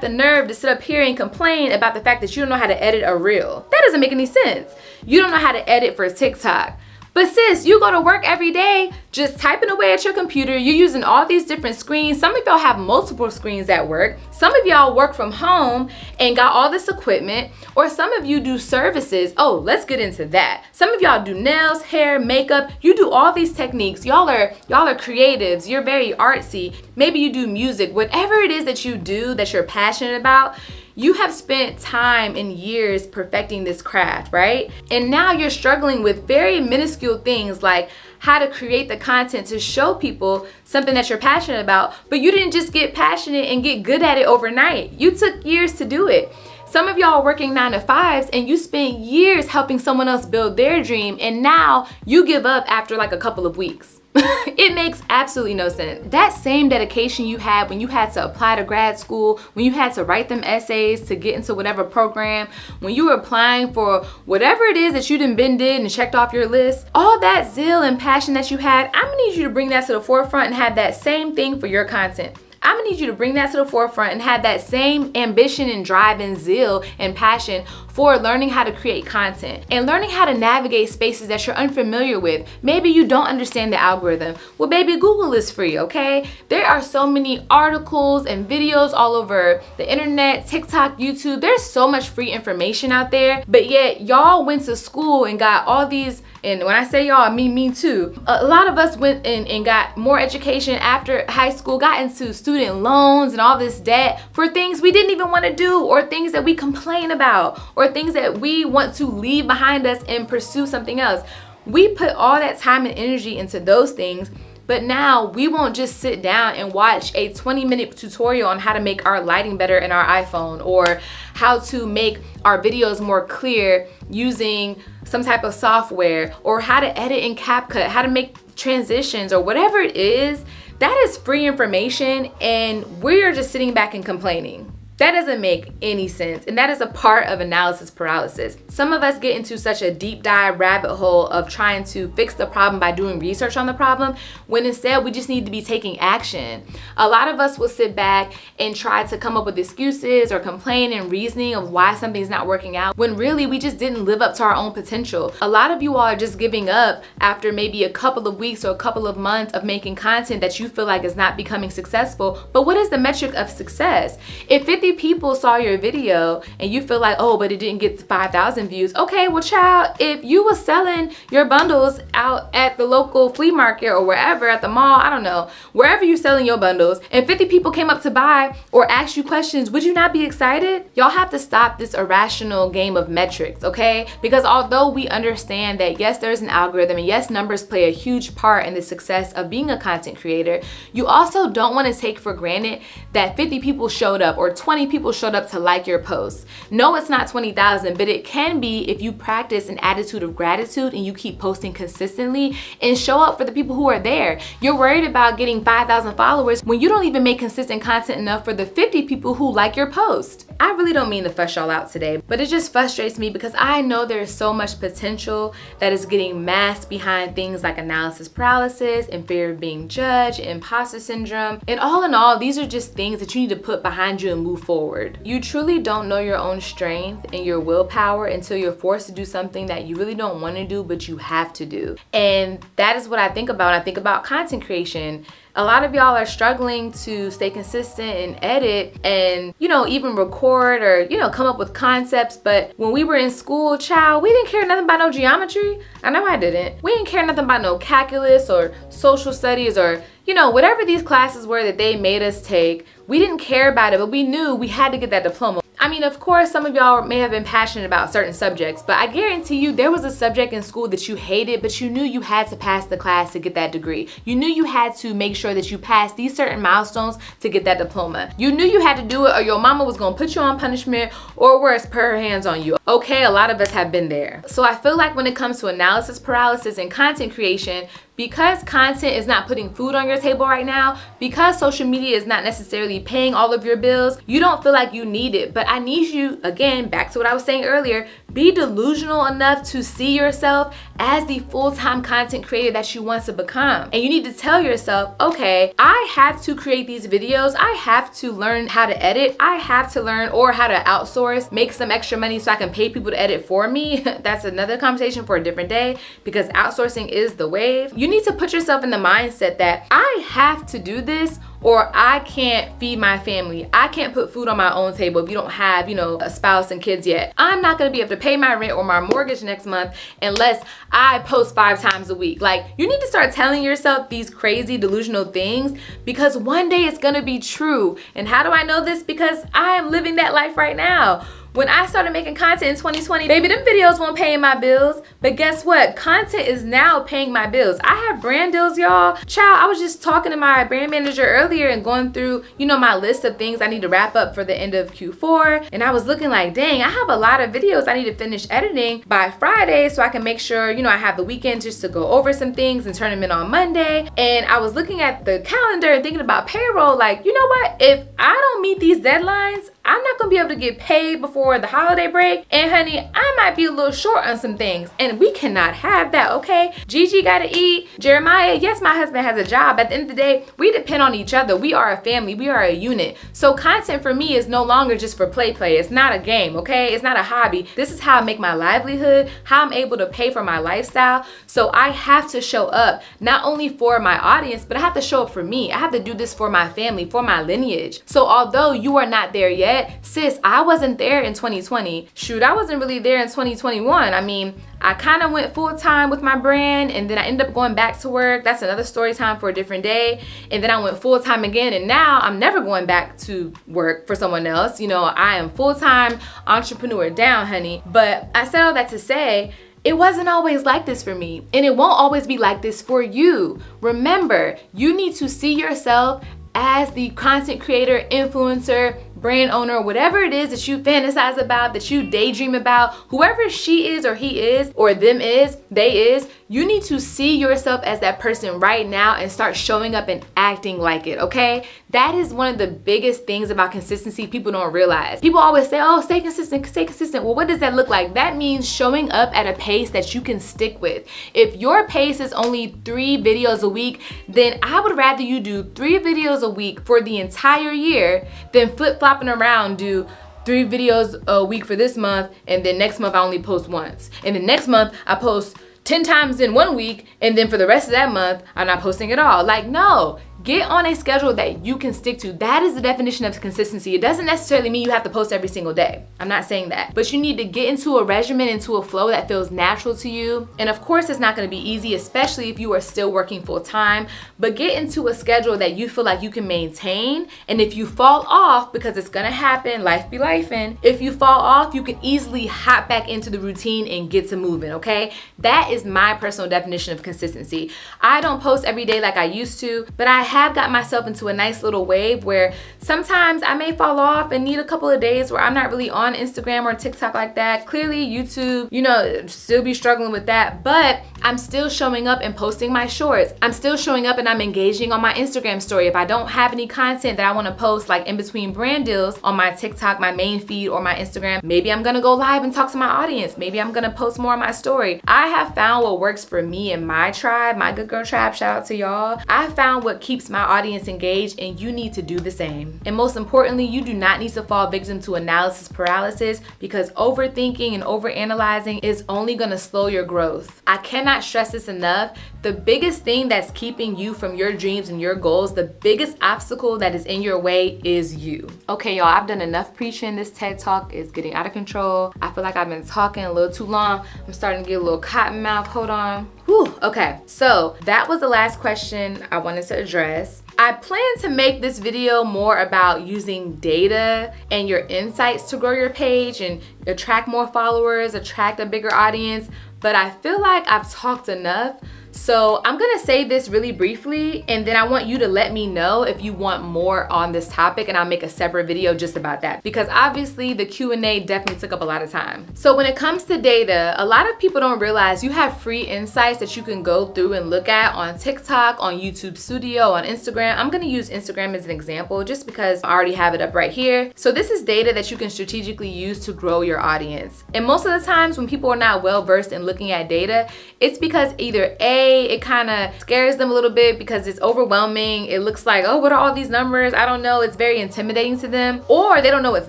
the nerve to sit up here and complain about the fact that you don't know how to edit a reel. That doesn't make any sense. You don't know how to edit for TikTok. But sis, you go to work every day just typing away at your computer. You're using all these different screens. Some of y'all have multiple screens at work. Some of y'all work from home and got all this equipment. Or some of you do services. Oh, let's get into that. Some of y'all do nails, hair, makeup. You do all these techniques. Y'all are y'all are creatives. You're very artsy. Maybe you do music. Whatever it is that you do that you're passionate about, you have spent time and years perfecting this craft, right? And now you're struggling with very minuscule things like how to create the content to show people something that you're passionate about, but you didn't just get passionate and get good at it overnight. You took years to do it. Some of y'all are working nine to fives and you spent years helping someone else build their dream and now you give up after like a couple of weeks. it makes absolutely no sense. That same dedication you had when you had to apply to grad school, when you had to write them essays to get into whatever program, when you were applying for whatever it is that you done been did and checked off your list, all that zeal and passion that you had, I'm gonna need you to bring that to the forefront and have that same thing for your content. I'm gonna need you to bring that to the forefront and have that same ambition and drive and zeal and passion for learning how to create content and learning how to navigate spaces that you're unfamiliar with. Maybe you don't understand the algorithm. Well, baby, Google is free, okay? There are so many articles and videos all over the internet, TikTok, YouTube. There's so much free information out there, but yet y'all went to school and got all these and when I say y'all, I mean me too. A lot of us went and, and got more education after high school, got into student loans and all this debt for things we didn't even want to do or things that we complain about or things that we want to leave behind us and pursue something else. We put all that time and energy into those things but now we won't just sit down and watch a 20 minute tutorial on how to make our lighting better in our iPhone or how to make our videos more clear using some type of software or how to edit in CapCut, how to make transitions or whatever it is. That is free information and we're just sitting back and complaining. That doesn't make any sense, and that is a part of analysis paralysis. Some of us get into such a deep dive rabbit hole of trying to fix the problem by doing research on the problem, when instead we just need to be taking action. A lot of us will sit back and try to come up with excuses or complain and reasoning of why something's not working out, when really we just didn't live up to our own potential. A lot of you all are just giving up after maybe a couple of weeks or a couple of months of making content that you feel like is not becoming successful. But what is the metric of success? If 50 people saw your video and you feel like, oh, but it didn't get 5,000 views. Okay, well, child, if you were selling your bundles out at the local flea market or wherever, at the mall, I don't know, wherever you're selling your bundles, and 50 people came up to buy or ask you questions, would you not be excited? Y'all have to stop this irrational game of metrics, okay? Because although we understand that yes, there's an algorithm and yes, numbers play a huge part in the success of being a content creator, you also don't want to take for granted that 50 people showed up or 20 20 people showed up to like your post. No, it's not 20,000, but it can be if you practice an attitude of gratitude and you keep posting consistently and show up for the people who are there. You're worried about getting 5,000 followers when you don't even make consistent content enough for the 50 people who like your post. I really don't mean to fuss y'all out today, but it just frustrates me because I know there's so much potential that is getting masked behind things like analysis paralysis and fear of being judged, imposter syndrome. And all in all, these are just things that you need to put behind you and move forward. You truly don't know your own strength and your willpower until you're forced to do something that you really don't want to do, but you have to do. And that is what I think about. I think about content creation a lot of y'all are struggling to stay consistent and edit and you know even record or you know come up with concepts but when we were in school child we didn't care nothing about no geometry. I know i didn't. We didn't care nothing about no calculus or social studies or you know whatever these classes were that they made us take. We didn't care about it, but we knew we had to get that diploma. I mean, of course, some of y'all may have been passionate about certain subjects, but I guarantee you there was a subject in school that you hated, but you knew you had to pass the class to get that degree. You knew you had to make sure that you passed these certain milestones to get that diploma. You knew you had to do it or your mama was gonna put you on punishment or worse, put her hands on you. Okay, a lot of us have been there. So I feel like when it comes to analysis paralysis and content creation, because content is not putting food on your table right now, because social media is not necessarily paying all of your bills, you don't feel like you need it. But I need you, again, back to what I was saying earlier, be delusional enough to see yourself as the full-time content creator that you want to become. And you need to tell yourself, okay, I have to create these videos. I have to learn how to edit. I have to learn or how to outsource, make some extra money so I can pay people to edit for me. That's another conversation for a different day because outsourcing is the wave. You need to put yourself in the mindset that I have to do this or I can't feed my family. I can't put food on my own table if you don't have, you know, a spouse and kids yet. I'm not gonna be able to pay my rent or my mortgage next month unless I post five times a week. Like, you need to start telling yourself these crazy delusional things because one day it's gonna be true. And how do I know this? Because I am living that life right now. When I started making content in 2020, baby, them videos won't pay my bills. But guess what? Content is now paying my bills. I have brand deals, y'all. Child, I was just talking to my brand manager earlier and going through, you know, my list of things I need to wrap up for the end of Q4. And I was looking like, dang, I have a lot of videos I need to finish editing by Friday so I can make sure, you know, I have the weekend just to go over some things and turn them in on Monday. And I was looking at the calendar and thinking about payroll, like, you know what? If I don't meet these deadlines, I'm not gonna be able to get paid before the holiday break. And honey, I might be a little short on some things. And we cannot have that, okay? Gigi gotta eat. Jeremiah, yes, my husband has a job. At the end of the day, we depend on each other. We are a family, we are a unit. So content for me is no longer just for play play. It's not a game, okay? It's not a hobby. This is how I make my livelihood, how I'm able to pay for my lifestyle. So I have to show up not only for my audience, but I have to show up for me. I have to do this for my family, for my lineage. So although you are not there yet, sis, I wasn't there in 2020. Shoot, I wasn't really there in 2021. I mean, I kind of went full time with my brand and then I ended up going back to work. That's another story time for a different day. And then I went full time again and now I'm never going back to work for someone else. You know, I am full time entrepreneur down, honey. But I said all that to say, it wasn't always like this for me, and it won't always be like this for you. Remember, you need to see yourself as the content creator, influencer, brand owner, whatever it is that you fantasize about, that you daydream about, whoever she is or he is or them is, they is, you need to see yourself as that person right now and start showing up and acting like it, okay? That is one of the biggest things about consistency people don't realize. People always say, oh, stay consistent, stay consistent. Well, what does that look like? That means showing up at a pace that you can stick with. If your pace is only three videos a week, then I would rather you do three videos a week for the entire year than flip-flopping around do three videos a week for this month and then next month I only post once. And then next month I post 10 times in one week and then for the rest of that month I'm not posting at all. Like no, Get on a schedule that you can stick to. That is the definition of consistency. It doesn't necessarily mean you have to post every single day. I'm not saying that. But you need to get into a regimen, into a flow that feels natural to you. And of course, it's not gonna be easy, especially if you are still working full time. But get into a schedule that you feel like you can maintain. And if you fall off, because it's gonna happen, life be life and if you fall off, you can easily hop back into the routine and get to moving, okay? That is my personal definition of consistency. I don't post every day like I used to, but I have got myself into a nice little wave where sometimes I may fall off and need a couple of days where I'm not really on Instagram or TikTok like that. Clearly YouTube, you know, still be struggling with that, but I'm still showing up and posting my shorts. I'm still showing up and I'm engaging on my Instagram story. If I don't have any content that I wanna post like in between brand deals on my TikTok, my main feed or my Instagram, maybe I'm gonna go live and talk to my audience. Maybe I'm gonna post more on my story. I have found what works for me and my tribe, my good girl tribe, shout out to y'all. I found what keeps my audience engaged and you need to do the same. And most importantly, you do not need to fall victim to analysis paralysis because overthinking and overanalyzing is only gonna slow your growth. I cannot cannot stress this enough. The biggest thing that's keeping you from your dreams and your goals, the biggest obstacle that is in your way is you. Okay, y'all, I've done enough preaching. This TED Talk is getting out of control. I feel like I've been talking a little too long. I'm starting to get a little cotton mouth. Hold on. Whew, okay, so that was the last question I wanted to address. I plan to make this video more about using data and your insights to grow your page and attract more followers, attract a bigger audience, but I feel like I've talked enough so I'm gonna say this really briefly and then I want you to let me know if you want more on this topic and I'll make a separate video just about that because obviously the Q&A definitely took up a lot of time. So when it comes to data, a lot of people don't realize you have free insights that you can go through and look at on TikTok, on YouTube Studio, on Instagram. I'm gonna use Instagram as an example just because I already have it up right here. So this is data that you can strategically use to grow your audience. And most of the times when people are not well versed in looking at data, it's because either A, it kind of scares them a little bit because it's overwhelming. It looks like, oh, what are all these numbers? I don't know. It's very intimidating to them or they don't know it's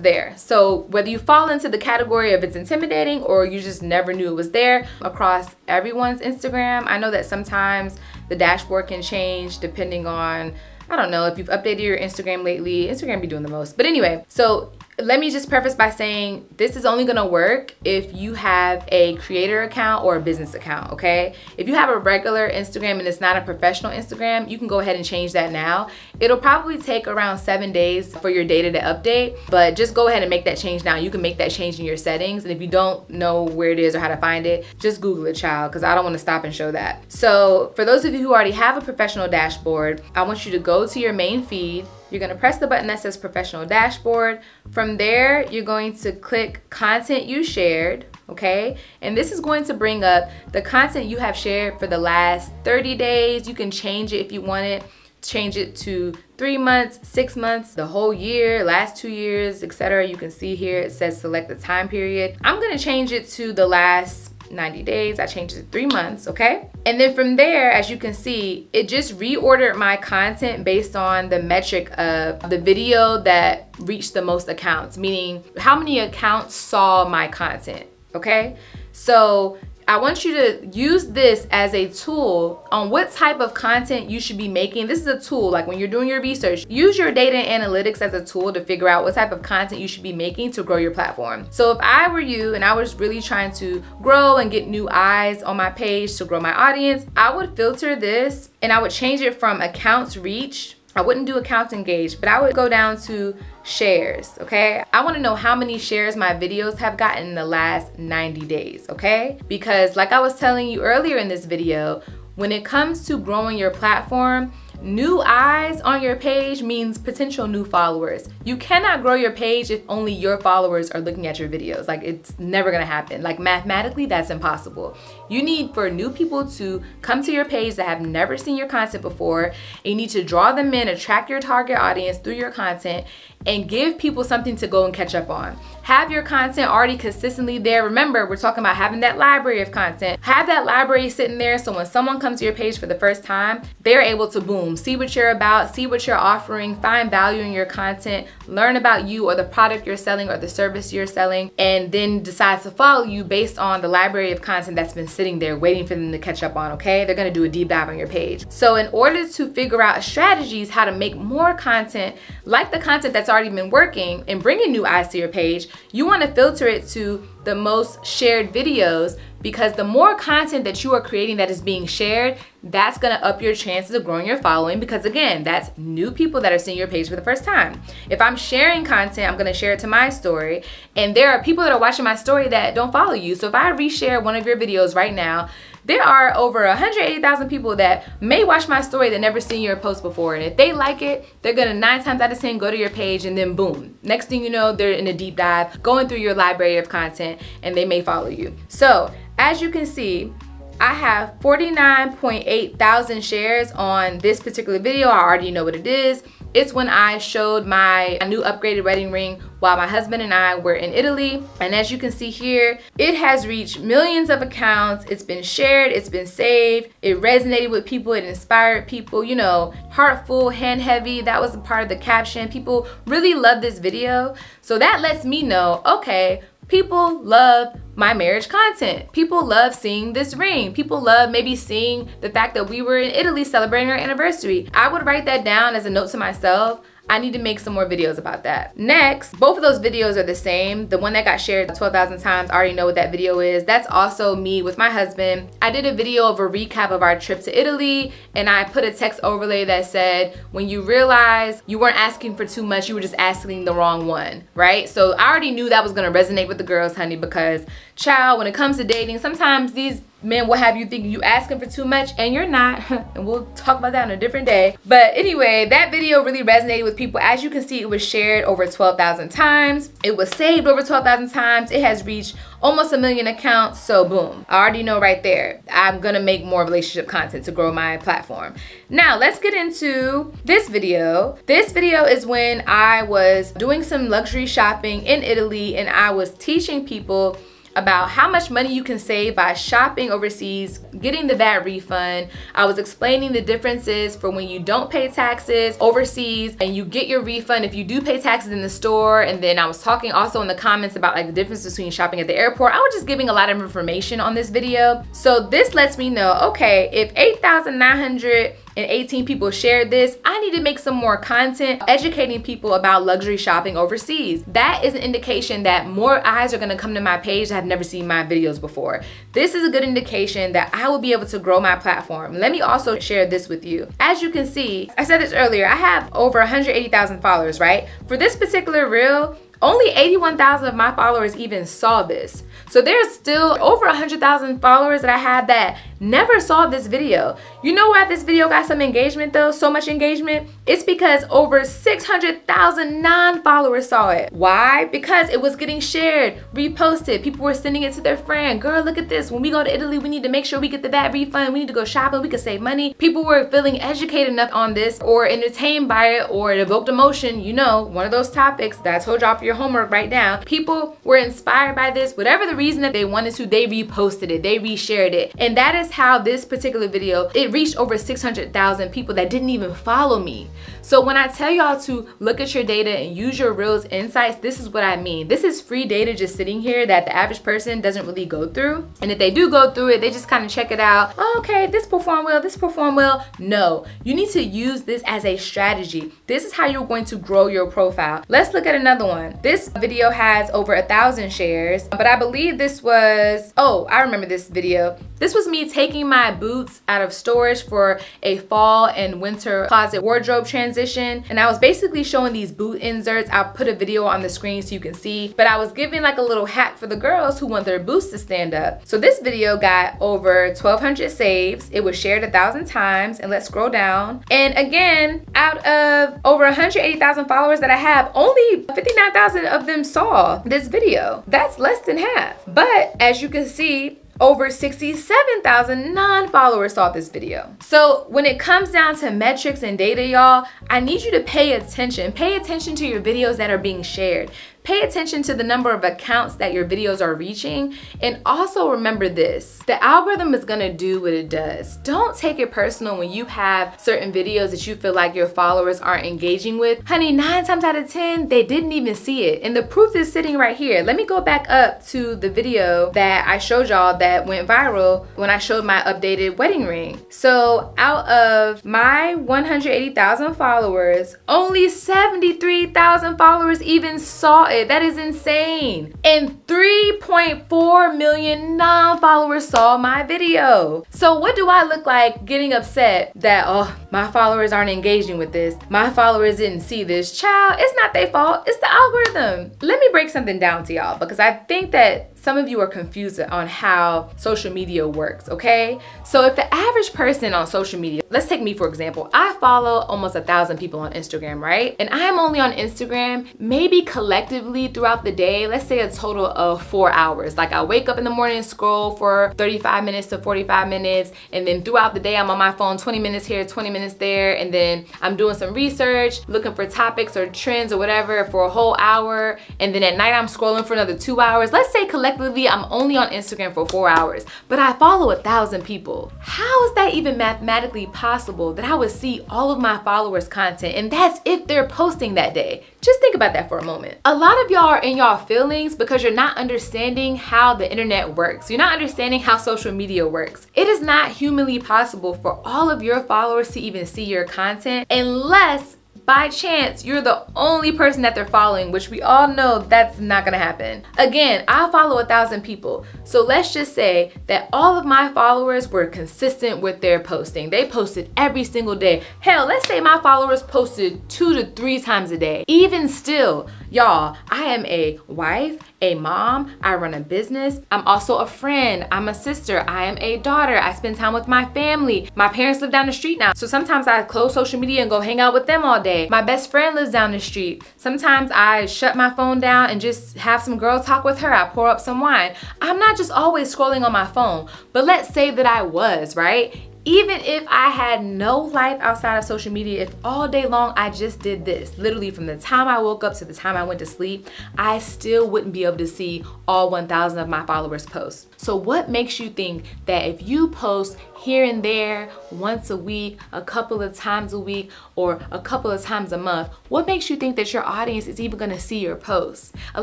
there. So whether you fall into the category of it's intimidating or you just never knew it was there across everyone's Instagram, I know that sometimes the dashboard can change depending on I don't know if you've updated your Instagram lately. Instagram be doing the most. But anyway, so let me just preface by saying this is only gonna work if you have a creator account or a business account, okay? If you have a regular Instagram and it's not a professional Instagram, you can go ahead and change that now. It'll probably take around seven days for your data to update, but just go ahead and make that change now. You can make that change in your settings, and if you don't know where it is or how to find it, just Google it, child, because I don't wanna stop and show that. So for those of you who already have a professional dashboard, I want you to go to your main feed, you're gonna press the button that says professional dashboard. From there, you're going to click content you shared, okay? And this is going to bring up the content you have shared for the last 30 days. You can change it if you want it change it to three months, six months, the whole year, last two years, etc. You can see here it says select the time period. I'm gonna change it to the last 90 days. I changed it to three months, okay? And then from there, as you can see, it just reordered my content based on the metric of the video that reached the most accounts, meaning how many accounts saw my content, okay? So I want you to use this as a tool on what type of content you should be making. This is a tool, like when you're doing your research, use your data and analytics as a tool to figure out what type of content you should be making to grow your platform. So if I were you and I was really trying to grow and get new eyes on my page to grow my audience, I would filter this and I would change it from accounts reach I wouldn't do accounts engaged, but I would go down to shares, okay? I wanna know how many shares my videos have gotten in the last 90 days, okay? Because like I was telling you earlier in this video, when it comes to growing your platform, New eyes on your page means potential new followers. You cannot grow your page if only your followers are looking at your videos. Like it's never gonna happen. Like mathematically, that's impossible. You need for new people to come to your page that have never seen your content before. you need to draw them in, attract your target audience through your content, and give people something to go and catch up on. Have your content already consistently there. Remember, we're talking about having that library of content. Have that library sitting there so when someone comes to your page for the first time, they're able to boom, see what you're about, see what you're offering, find value in your content, learn about you or the product you're selling or the service you're selling, and then decide to follow you based on the library of content that's been sitting there waiting for them to catch up on, okay? They're gonna do a deep dive on your page. So in order to figure out strategies how to make more content like the content that's already been working and bringing new eyes to your page, you wanna filter it to the most shared videos because the more content that you are creating that is being shared, that's gonna up your chances of growing your following because again, that's new people that are seeing your page for the first time. If I'm sharing content, I'm gonna share it to my story and there are people that are watching my story that don't follow you. So if I reshare one of your videos right now, there are over 180,000 people that may watch my story that never seen your post before. And if they like it, they're gonna nine times out of 10 go to your page and then boom. Next thing you know, they're in a deep dive, going through your library of content and they may follow you. So as you can see, I have 49.8 thousand shares on this particular video. I already know what it is. It's when I showed my new upgraded wedding ring while my husband and I were in Italy. And as you can see here, it has reached millions of accounts. It's been shared, it's been saved. It resonated with people, it inspired people, you know, heartful, hand heavy. That was a part of the caption. People really love this video. So that lets me know, okay, People love my marriage content. People love seeing this ring. People love maybe seeing the fact that we were in Italy celebrating our anniversary. I would write that down as a note to myself. I need to make some more videos about that. Next, both of those videos are the same. The one that got shared 12,000 times, I already know what that video is. That's also me with my husband. I did a video of a recap of our trip to Italy and I put a text overlay that said, when you realize you weren't asking for too much, you were just asking the wrong one, right? So I already knew that was gonna resonate with the girls, honey, because child, when it comes to dating, sometimes these men will have you thinking you asking for too much and you're not. And we'll talk about that on a different day. But anyway that video really resonated with people. As you can see it was shared over 12,000 times. It was saved over 12,000 times. It has reached almost a million accounts. So boom. I already know right there I'm gonna make more relationship content to grow my platform. Now let's get into this video. This video is when I was doing some luxury shopping in Italy and I was teaching people about how much money you can save by shopping overseas, getting the VAT refund. I was explaining the differences for when you don't pay taxes overseas and you get your refund if you do pay taxes in the store. And then I was talking also in the comments about like the difference between shopping at the airport. I was just giving a lot of information on this video. So this lets me know, okay, if 8,900 and 18 people shared this, I need to make some more content educating people about luxury shopping overseas. That is an indication that more eyes are gonna come to my page that have never seen my videos before. This is a good indication that I will be able to grow my platform. Let me also share this with you. As you can see, I said this earlier, I have over 180,000 followers, right? For this particular reel, only 81,000 of my followers even saw this. So there's still over 100,000 followers that I have that never saw this video. You know why this video got some engagement though? So much engagement? It's because over 600,000 non-followers saw it. Why? Because it was getting shared, reposted. People were sending it to their friend. Girl, look at this. When we go to Italy, we need to make sure we get the VAT refund. We need to go shopping. We can save money. People were feeling educated enough on this or entertained by it or it evoked emotion. You know, one of those topics that I told y'all for your homework right now. People were inspired by this. Whatever the reason that they wanted to, they reposted it. They reshared it. And that is how this particular video, it reached over 600,000 people that didn't even follow me. So when I tell y'all to look at your data and use your Reels insights, this is what I mean. This is free data just sitting here that the average person doesn't really go through. And if they do go through it, they just kind of check it out. Oh, okay, this performed well, this performed well. No, you need to use this as a strategy. This is how you're going to grow your profile. Let's look at another one. This video has over a thousand shares, but I believe this was, oh, I remember this video. This was me taking my boots out of storage for a fall and winter closet wardrobe transition. And I was basically showing these boot inserts. I'll put a video on the screen so you can see. But I was giving like a little hack for the girls who want their boots to stand up. So this video got over 1,200 saves. It was shared a thousand times. And let's scroll down. And again, out of over 180,000 followers that I have, only 59,000 of them saw this video. That's less than half. But as you can see, over 67,000 non-followers saw this video. So when it comes down to metrics and data, y'all, I need you to pay attention. Pay attention to your videos that are being shared. Pay attention to the number of accounts that your videos are reaching. And also remember this, the algorithm is gonna do what it does. Don't take it personal when you have certain videos that you feel like your followers aren't engaging with. Honey, nine times out of 10, they didn't even see it. And the proof is sitting right here. Let me go back up to the video that I showed y'all that went viral when I showed my updated wedding ring. So out of my 180,000 followers, only 73,000 followers even saw it it. That is insane. And 3.4 million non-followers saw my video. So what do I look like getting upset that, oh, my followers aren't engaging with this. My followers didn't see this. Child, it's not their fault. It's the algorithm. Let me break something down to y'all because I think that some of you are confused on how social media works, okay? So if the average person on social media, let's take me for example, I follow almost a thousand people on Instagram, right? And I'm only on Instagram maybe collectively throughout the day, let's say a total of four hours. Like I wake up in the morning, scroll for 35 minutes to 45 minutes, and then throughout the day I'm on my phone 20 minutes here, 20 minutes there, and then I'm doing some research, looking for topics or trends or whatever for a whole hour, and then at night I'm scrolling for another two hours. Let's say collectively collectively, I'm only on Instagram for four hours, but I follow a thousand people. How is that even mathematically possible that I would see all of my followers' content? And that's if they're posting that day. Just think about that for a moment. A lot of y'all are in y'all feelings because you're not understanding how the internet works. You're not understanding how social media works. It is not humanly possible for all of your followers to even see your content unless by chance you're the only person that they're following, which we all know that's not gonna happen. Again, I follow a thousand people. So let's just say that all of my followers were consistent with their posting. They posted every single day. Hell, let's say my followers posted two to three times a day. Even still, y'all, I am a wife, a mom, I run a business. I'm also a friend, I'm a sister, I am a daughter. I spend time with my family. My parents live down the street now. So sometimes I close social media and go hang out with them all day. My best friend lives down the street. Sometimes I shut my phone down and just have some girl talk with her. I pour up some wine. I'm not just always scrolling on my phone, but let's say that I was, right? Even if I had no life outside of social media, if all day long I just did this, literally from the time I woke up to the time I went to sleep, I still wouldn't be able to see all 1,000 of my followers posts. So what makes you think that if you post here and there, once a week, a couple of times a week, or a couple of times a month, what makes you think that your audience is even gonna see your posts? A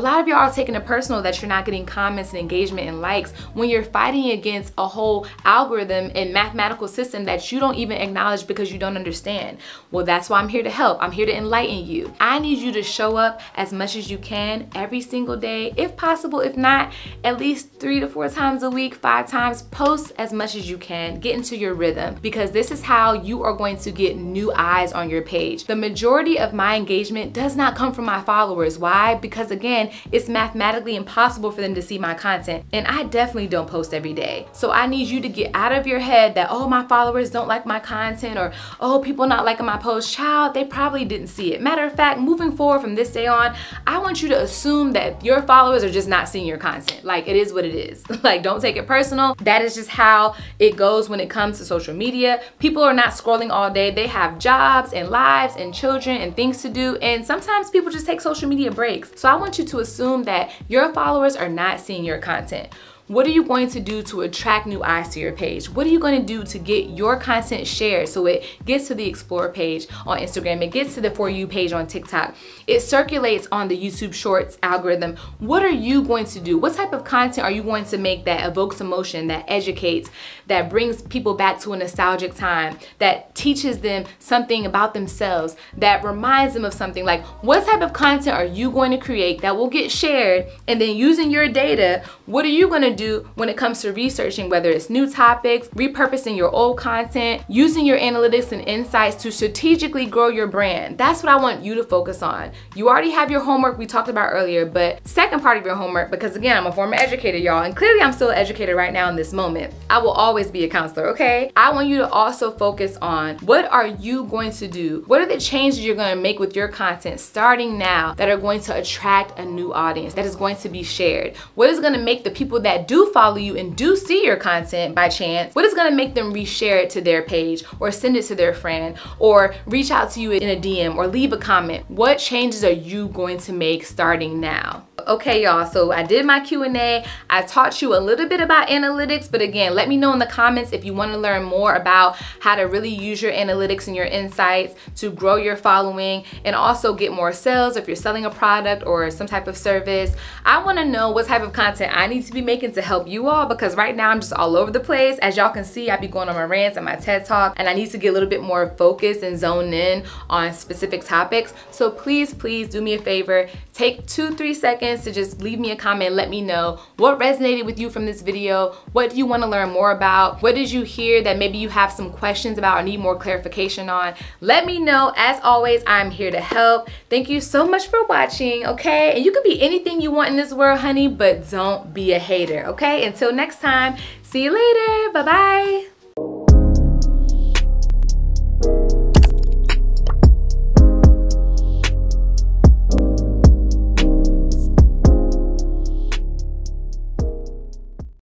lot of y'all are taking it personal that you're not getting comments and engagement and likes when you're fighting against a whole algorithm and mathematical system that you don't even acknowledge because you don't understand. Well, that's why I'm here to help. I'm here to enlighten you. I need you to show up as much as you can every single day, if possible. If not, at least three to four times a week, five times, post as much as you can get into your rhythm because this is how you are going to get new eyes on your page. The majority of my engagement does not come from my followers. Why? Because again, it's mathematically impossible for them to see my content and I definitely don't post every day. So I need you to get out of your head that, oh, my followers don't like my content or, oh, people not liking my post. Child, they probably didn't see it. Matter of fact, moving forward from this day on, I want you to assume that your followers are just not seeing your content. Like it is what it is. like don't take it personal. That is just how it goes when it comes to social media. People are not scrolling all day. They have jobs and lives and children and things to do. And sometimes people just take social media breaks. So I want you to assume that your followers are not seeing your content. What are you going to do to attract new eyes to your page? What are you going to do to get your content shared so it gets to the Explore page on Instagram, it gets to the For You page on TikTok, it circulates on the YouTube Shorts algorithm. What are you going to do? What type of content are you going to make that evokes emotion, that educates, that brings people back to a nostalgic time, that teaches them something about themselves, that reminds them of something? Like, what type of content are you going to create that will get shared? And then using your data, what are you going to do when it comes to researching, whether it's new topics, repurposing your old content, using your analytics and insights to strategically grow your brand. That's what I want you to focus on. You already have your homework we talked about earlier, but second part of your homework, because again, I'm a former educator, y'all, and clearly I'm still an educator right now in this moment. I will always be a counselor, okay? I want you to also focus on what are you going to do? What are the changes you're gonna make with your content starting now that are going to attract a new audience, that is going to be shared? What is gonna make the people that do follow you and do see your content by chance, what is gonna make them reshare it to their page or send it to their friend or reach out to you in a DM or leave a comment? What changes are you going to make starting now? Okay, y'all, so I did my Q&A. I taught you a little bit about analytics, but again, let me know in the comments if you wanna learn more about how to really use your analytics and your insights to grow your following and also get more sales if you're selling a product or some type of service. I wanna know what type of content I need to be making to help you all because right now I'm just all over the place. As y'all can see, I be going on my rants and my TED Talk and I need to get a little bit more focused and zoned in on specific topics. So please, please do me a favor, take two, three seconds to just leave me a comment, let me know what resonated with you from this video, what do you wanna learn more about, what did you hear that maybe you have some questions about or need more clarification on. Let me know, as always, I'm here to help. Thank you so much for watching, okay? And you can be anything you want in this world, honey, but don't be a hater, okay? Until next time, see you later, bye-bye.